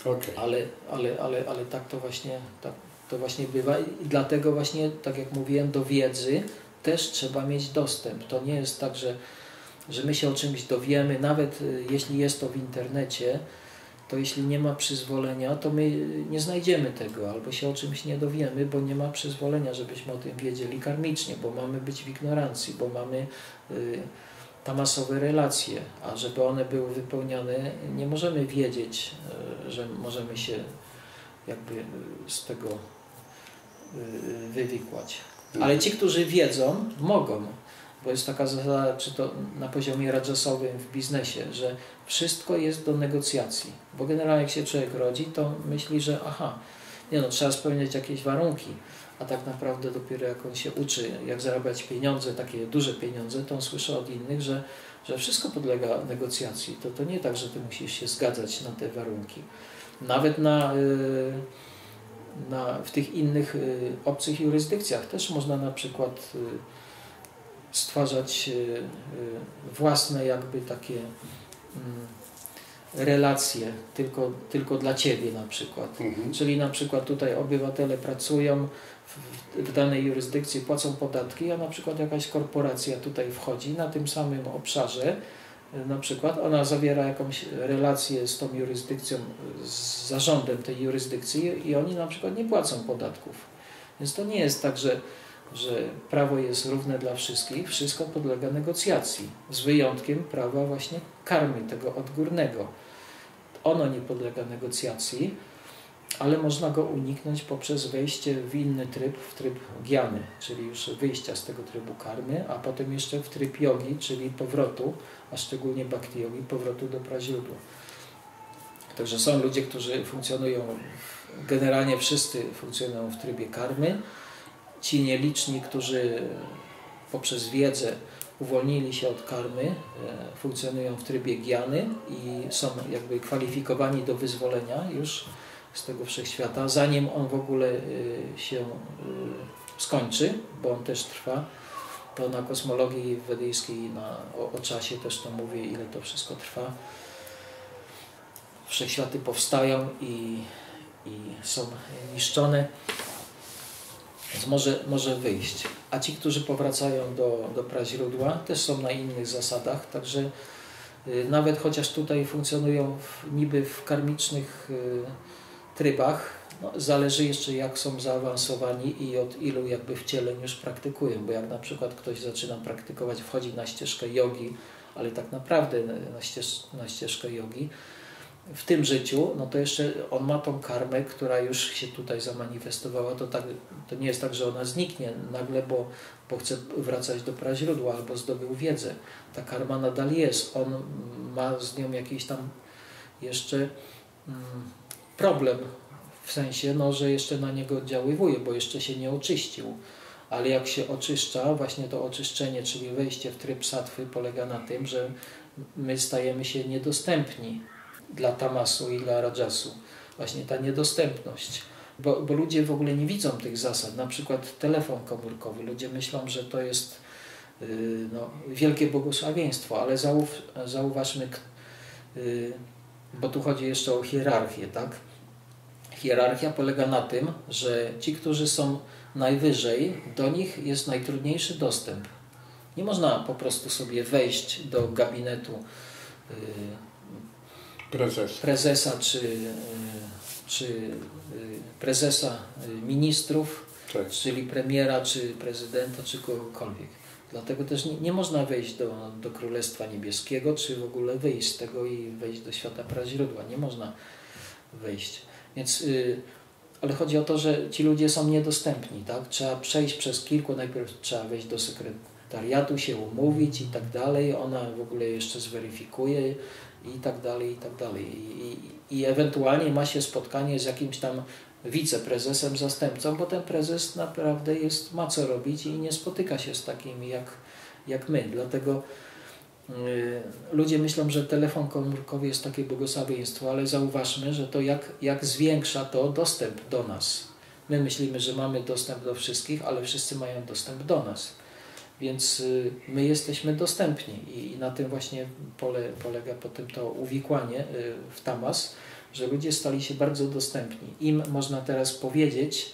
Speaker 2: Okay. Ale, ale, ale, ale tak to właśnie, tak, to właśnie bywa i dlatego właśnie, tak jak mówiłem, do wiedzy też trzeba mieć dostęp. To nie jest tak, że, że my się o czymś dowiemy, nawet y, jeśli jest to w internecie, to jeśli nie ma przyzwolenia, to my nie znajdziemy tego, albo się o czymś nie dowiemy, bo nie ma przyzwolenia, żebyśmy o tym wiedzieli karmicznie, bo mamy być w ignorancji, bo mamy y, tamasowe relacje, a żeby one były wypełnione, nie możemy wiedzieć, y, że możemy się jakby y, z tego Y, wywikłać. Ale ci, którzy wiedzą, mogą, bo jest taka zasada, czy to na poziomie rajasowym w biznesie, że wszystko jest do negocjacji. Bo generalnie jak się człowiek rodzi, to myśli, że aha, nie no, trzeba spełniać jakieś warunki, a tak naprawdę dopiero jak on się uczy, jak zarabiać pieniądze, takie duże pieniądze, to on słyszy od innych, że, że wszystko podlega negocjacji. To, to nie tak, że ty musisz się zgadzać na te warunki. Nawet na... Yy, na, w tych innych y, obcych jurysdykcjach też można na przykład y, stwarzać y, własne jakby takie mm, relacje tylko, tylko dla Ciebie na przykład. Mhm. Czyli na przykład tutaj obywatele pracują w, w, danej jurysdykcji, płacą podatki, a na przykład jakaś korporacja tutaj wchodzi na tym samym obszarze, na przykład, ona zawiera jakąś relację z tą jurysdykcją, z zarządem tej jurysdykcji i oni na przykład nie płacą podatków. Więc to nie jest tak, że, że prawo jest równe dla wszystkich, wszystko podlega negocjacji, z wyjątkiem prawa właśnie karmy, tego odgórnego. Ono nie podlega negocjacji, ale można go uniknąć poprzez wejście w inny tryb, w tryb giany, czyli już wyjścia z tego trybu karmy, a potem jeszcze w tryb jogi, czyli powrotu, a szczególnie bhakti yogi, powrotu do praźródła. Także są ludzie, którzy funkcjonują, generalnie wszyscy funkcjonują w trybie karmy. Ci nieliczni, którzy poprzez wiedzę uwolnili się od karmy, e, funkcjonują w trybie giany i są jakby kwalifikowani do wyzwolenia już z tego wszechświata, zanim on w ogóle y, się y, skończy, bo on też trwa. To na kosmologii wedyjskiej, na, o, o czasie też to mówię, ile to wszystko trwa. Wszechświaty powstają i, i są niszczone, więc może, może wyjść. A ci, którzy powracają do, do praźródła, też są na innych zasadach, także y, nawet chociaż tutaj funkcjonują w, niby w karmicznych trybach. No, zależy jeszcze jak są zaawansowani i od ilu jakby wcieleń już praktykują, bo jak na przykład ktoś zaczyna praktykować, wchodzi na ścieżkę jogi, ale tak naprawdę na, ścież, na ścieżkę jogi, w tym życiu, no to jeszcze on ma tą karmę, która już się tutaj zamanifestowała, to, tak, to nie jest tak, że ona zniknie nagle, bo, bo chce wracać do praźródła albo zdobył wiedzę. Ta karma nadal jest, on ma z nią jakiś tam jeszcze mm, problem w sensie, no, że jeszcze na niego oddziaływuje, bo jeszcze się nie oczyścił. Ale jak się oczyszcza, właśnie to oczyszczenie, czyli wejście w tryb satwy polega na tym, że my stajemy się niedostępni dla tamasu i dla rajasu. Właśnie ta niedostępność. Bo, bo ludzie w ogóle nie widzą tych zasad. Na przykład telefon komórkowy. Ludzie myślą, że to jest yy, no, wielkie błogosławieństwo, ale zauw, zauważmy, yy, bo tu chodzi jeszcze o hierarchię, tak? Hierarchia polega na tym, że ci, którzy są najwyżej, do nich jest najtrudniejszy dostęp. Nie można po prostu sobie wejść do gabinetu yy,
Speaker 1: Prezes.
Speaker 2: prezesa czy, yy, czy yy, prezesa y, ministrów, tak. czyli premiera, czy prezydenta, czy kogokolwiek. Dlatego też nie, nie, można wejść do, do Królestwa Niebieskiego, czy w ogóle wyjść z tego i wejść do świata praźródła. Nie można wejść. Więc, yy, ale chodzi o to, że ci ludzie są niedostępni. Tak? Trzeba przejść przez kilku, najpierw trzeba wejść do sekretariatu, się umówić i tak dalej. Ona w ogóle jeszcze zweryfikuje i tak dalej, i tak dalej. I, i, i ewentualnie ma się spotkanie z jakimś tam wiceprezesem, zastępcą, bo ten prezes naprawdę jest, ma co robić i nie spotyka się z takimi jak, jak my. Dlatego yy, ludzie myślą, że telefon komórkowy jest takie błogosławieństwo, ale zauważmy, że to jak, jak zwiększa to dostęp do nas. My myślimy, że mamy dostęp do wszystkich, ale wszyscy mają dostęp do nas. Więc yy, my jesteśmy dostępni i na tym właśnie pole, polega potem to uwikłanie yy, w tamas, że ludzie stali się bardzo dostępni. Im można teraz powiedzieć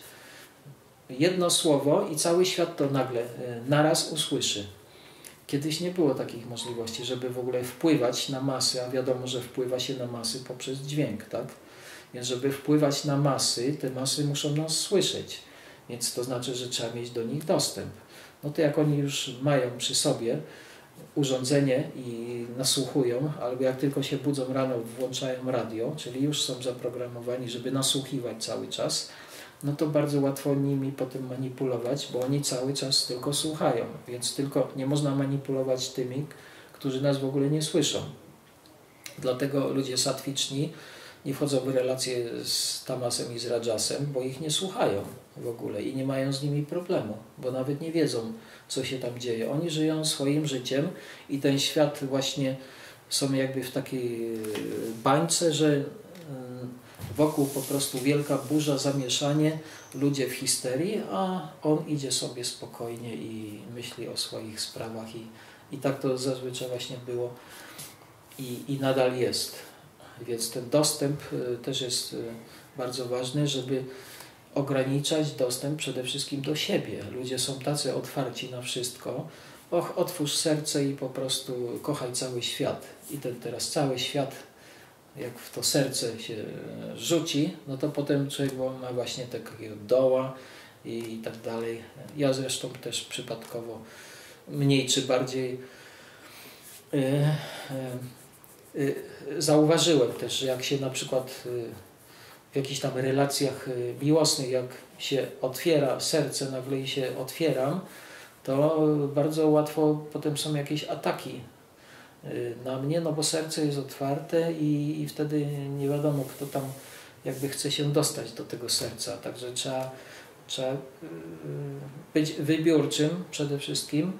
Speaker 2: jedno słowo i cały świat to nagle e, naraz usłyszy. Kiedyś nie było takich możliwości, żeby w ogóle wpływać na masy, a wiadomo, że wpływa się na masy poprzez dźwięk, tak? Więc żeby wpływać na masy, te masy muszą nas słyszeć. Więc to znaczy, że trzeba mieć do nich dostęp. No to jak oni już mają przy sobie, urządzenie i nasłuchują, albo jak tylko się budzą rano, włączają radio, czyli już są zaprogramowani, żeby nasłuchiwać cały czas, no to bardzo łatwo nimi potem manipulować, bo oni cały czas tylko słuchają, więc tylko nie można manipulować tymi, którzy nas w ogóle nie słyszą. Dlatego ludzie satwiczni nie wchodzą w relacje z Tamasem i z Rajasem, bo ich nie słuchają w ogóle i nie mają z nimi problemu, bo nawet nie wiedzą, co się tam dzieje. Oni żyją swoim życiem i ten świat właśnie są jakby w takiej e, bańce, że e, wokół po prostu wielka burza, zamieszanie, ludzie w histerii, a on idzie sobie spokojnie i myśli o swoich sprawach i, i tak to zazwyczaj właśnie było i, i nadal jest. Więc ten dostęp e, też jest bardzo ważny, żeby ograniczać dostęp przede wszystkim do siebie. Ludzie są tacy otwarci na wszystko, och, otwórz serce i po prostu kochaj cały świat. I ten teraz cały świat, jak w to serce się rzuci, no to potem człowiek ma właśnie takiego doła i, tak dalej. Ja zresztą też przypadkowo mniej czy bardziej y, y, y, zauważyłem też, jak się na przykład w jakichś tam relacjach miłosnych, jak się otwiera serce nagle i się otwieram, to bardzo łatwo potem są jakieś ataki na mnie, no bo serce jest otwarte i, i wtedy nie wiadomo, kto tam jakby chce się dostać do tego serca. Także trzeba, trzeba być wybiórczym przede wszystkim,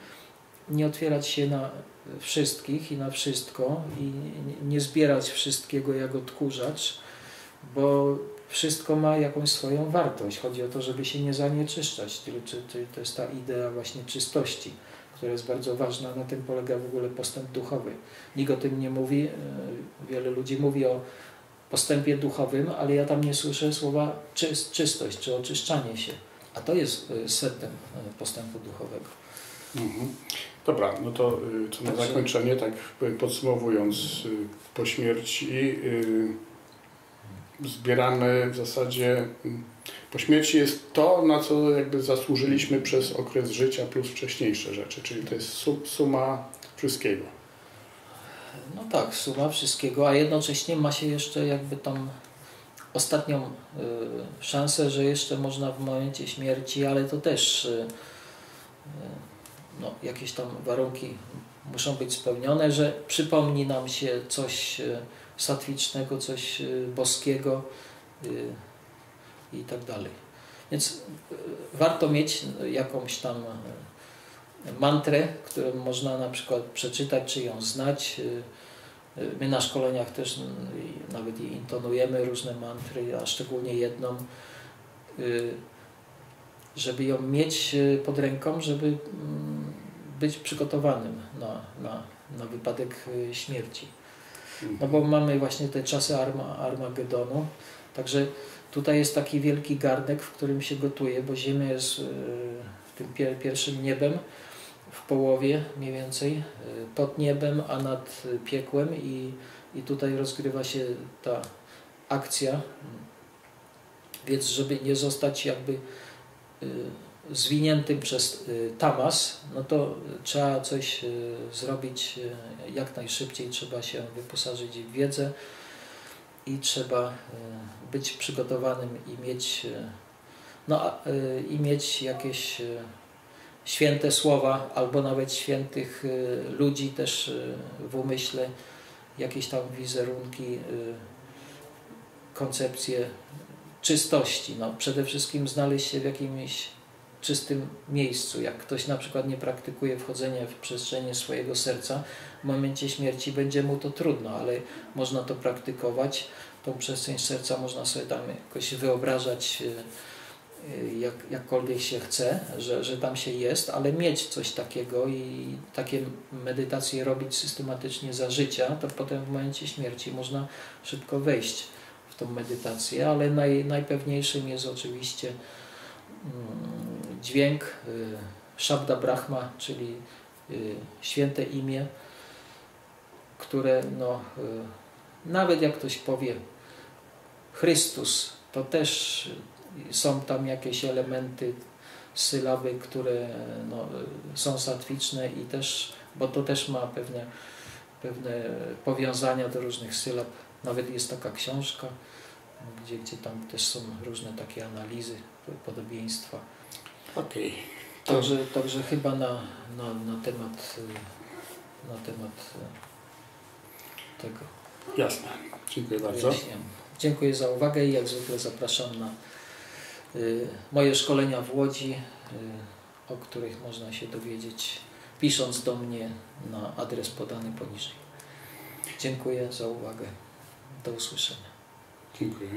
Speaker 2: nie otwierać się na wszystkich i na wszystko i nie zbierać wszystkiego jak odkurzacz, bo wszystko ma jakąś swoją wartość. Chodzi o to, żeby się nie zanieczyszczać. To jest ta idea właśnie czystości, która jest bardzo ważna. Na tym polega w ogóle postęp duchowy. Nikt o tym nie mówi. E, wiele ludzi mówi o postępie duchowym, ale ja tam nie słyszę słowa czystość czy oczyszczanie się. A to jest e, sednem e, postępu duchowego.
Speaker 1: Mhm. Dobra, no to co na zakończenie, tak podsumowując, po śmierci zbieramy w zasadzie po śmierci jest to, na co jakby zasłużyliśmy przez okres życia plus wcześniejsze rzeczy, czyli to jest suma wszystkiego.
Speaker 2: No tak, suma wszystkiego, a jednocześnie ma się jeszcze jakby tam ostatnią y, szansę, że jeszcze można w momencie śmierci, ale to też y, y, no, jakieś tam warunki muszą być spełnione, że przypomni nam się coś y, satwicznego, coś y, boskiego y, i tak dalej. Więc y, warto mieć jakąś tam mantrę, którą można na przykład przeczytać, czy ją znać. My na szkoleniach też nawet intonujemy różne mantry, a szczególnie jedną, żeby ją mieć pod ręką, żeby mm, być przygotowanym na, na, na wypadek śmierci. No bo mamy właśnie te czasy Arma, Armagedonu, także tutaj jest taki wielki garnek, w którym się gotuje, bo Ziemia jest e, tym pierwszym niebem, w połowie mniej więcej, e, pod niebem, a nad piekłem i, i tutaj rozgrywa się ta akcja, więc żeby nie zostać jakby e, zwiniętym przez y, Tamas, no to trzeba coś y, zrobić y, jak najszybciej, trzeba się wyposażyć w wiedzę i trzeba być przygotowanym i mieć, no, i mieć jakieś święte słowa albo nawet świętych ludzi też w umyśle, jakieś tam wizerunki, koncepcje czystości. No, przede wszystkim znaleźć się w jakimś czystym miejscu. Jak ktoś na przykład nie praktykuje wchodzenia w przestrzenie swojego serca, w momencie śmierci będzie mu to trudno, ale można to praktykować. Tą przestrzeń serca można sobie tam jakoś wyobrażać e, jak, jakkolwiek się chce, że, że tam się jest, ale mieć coś takiego i takie medytacje robić systematycznie za życia, to potem w momencie śmierci można szybko wejść w tą medytację, ale naj, najpewniejszym jest oczywiście mm, dźwięk y, Shabda Brahma, czyli y, święte imię, które no, y, nawet jak ktoś powie Chrystus, to też są tam jakieś elementy, sylaby, które no, są satwiczne i też, bo to też ma pewne, pewne powiązania do różnych sylab. Nawet jest taka książka, gdzie, gdzie tam też są różne takie analizy podobieństwa.
Speaker 1: Okej. Okay. To...
Speaker 2: Także, także chyba na, na, na temat y, na temat y, tego.
Speaker 1: Jasne. Dziękuję bardzo. Wyjaśniam.
Speaker 2: Dziękuję za uwagę i jak zwykle zapraszam na y, moje szkolenia w Łodzi, y, o których można się dowiedzieć pisząc do mnie na adres podany poniżej. Dziękuję za uwagę. Do usłyszenia.
Speaker 1: Dziękuję.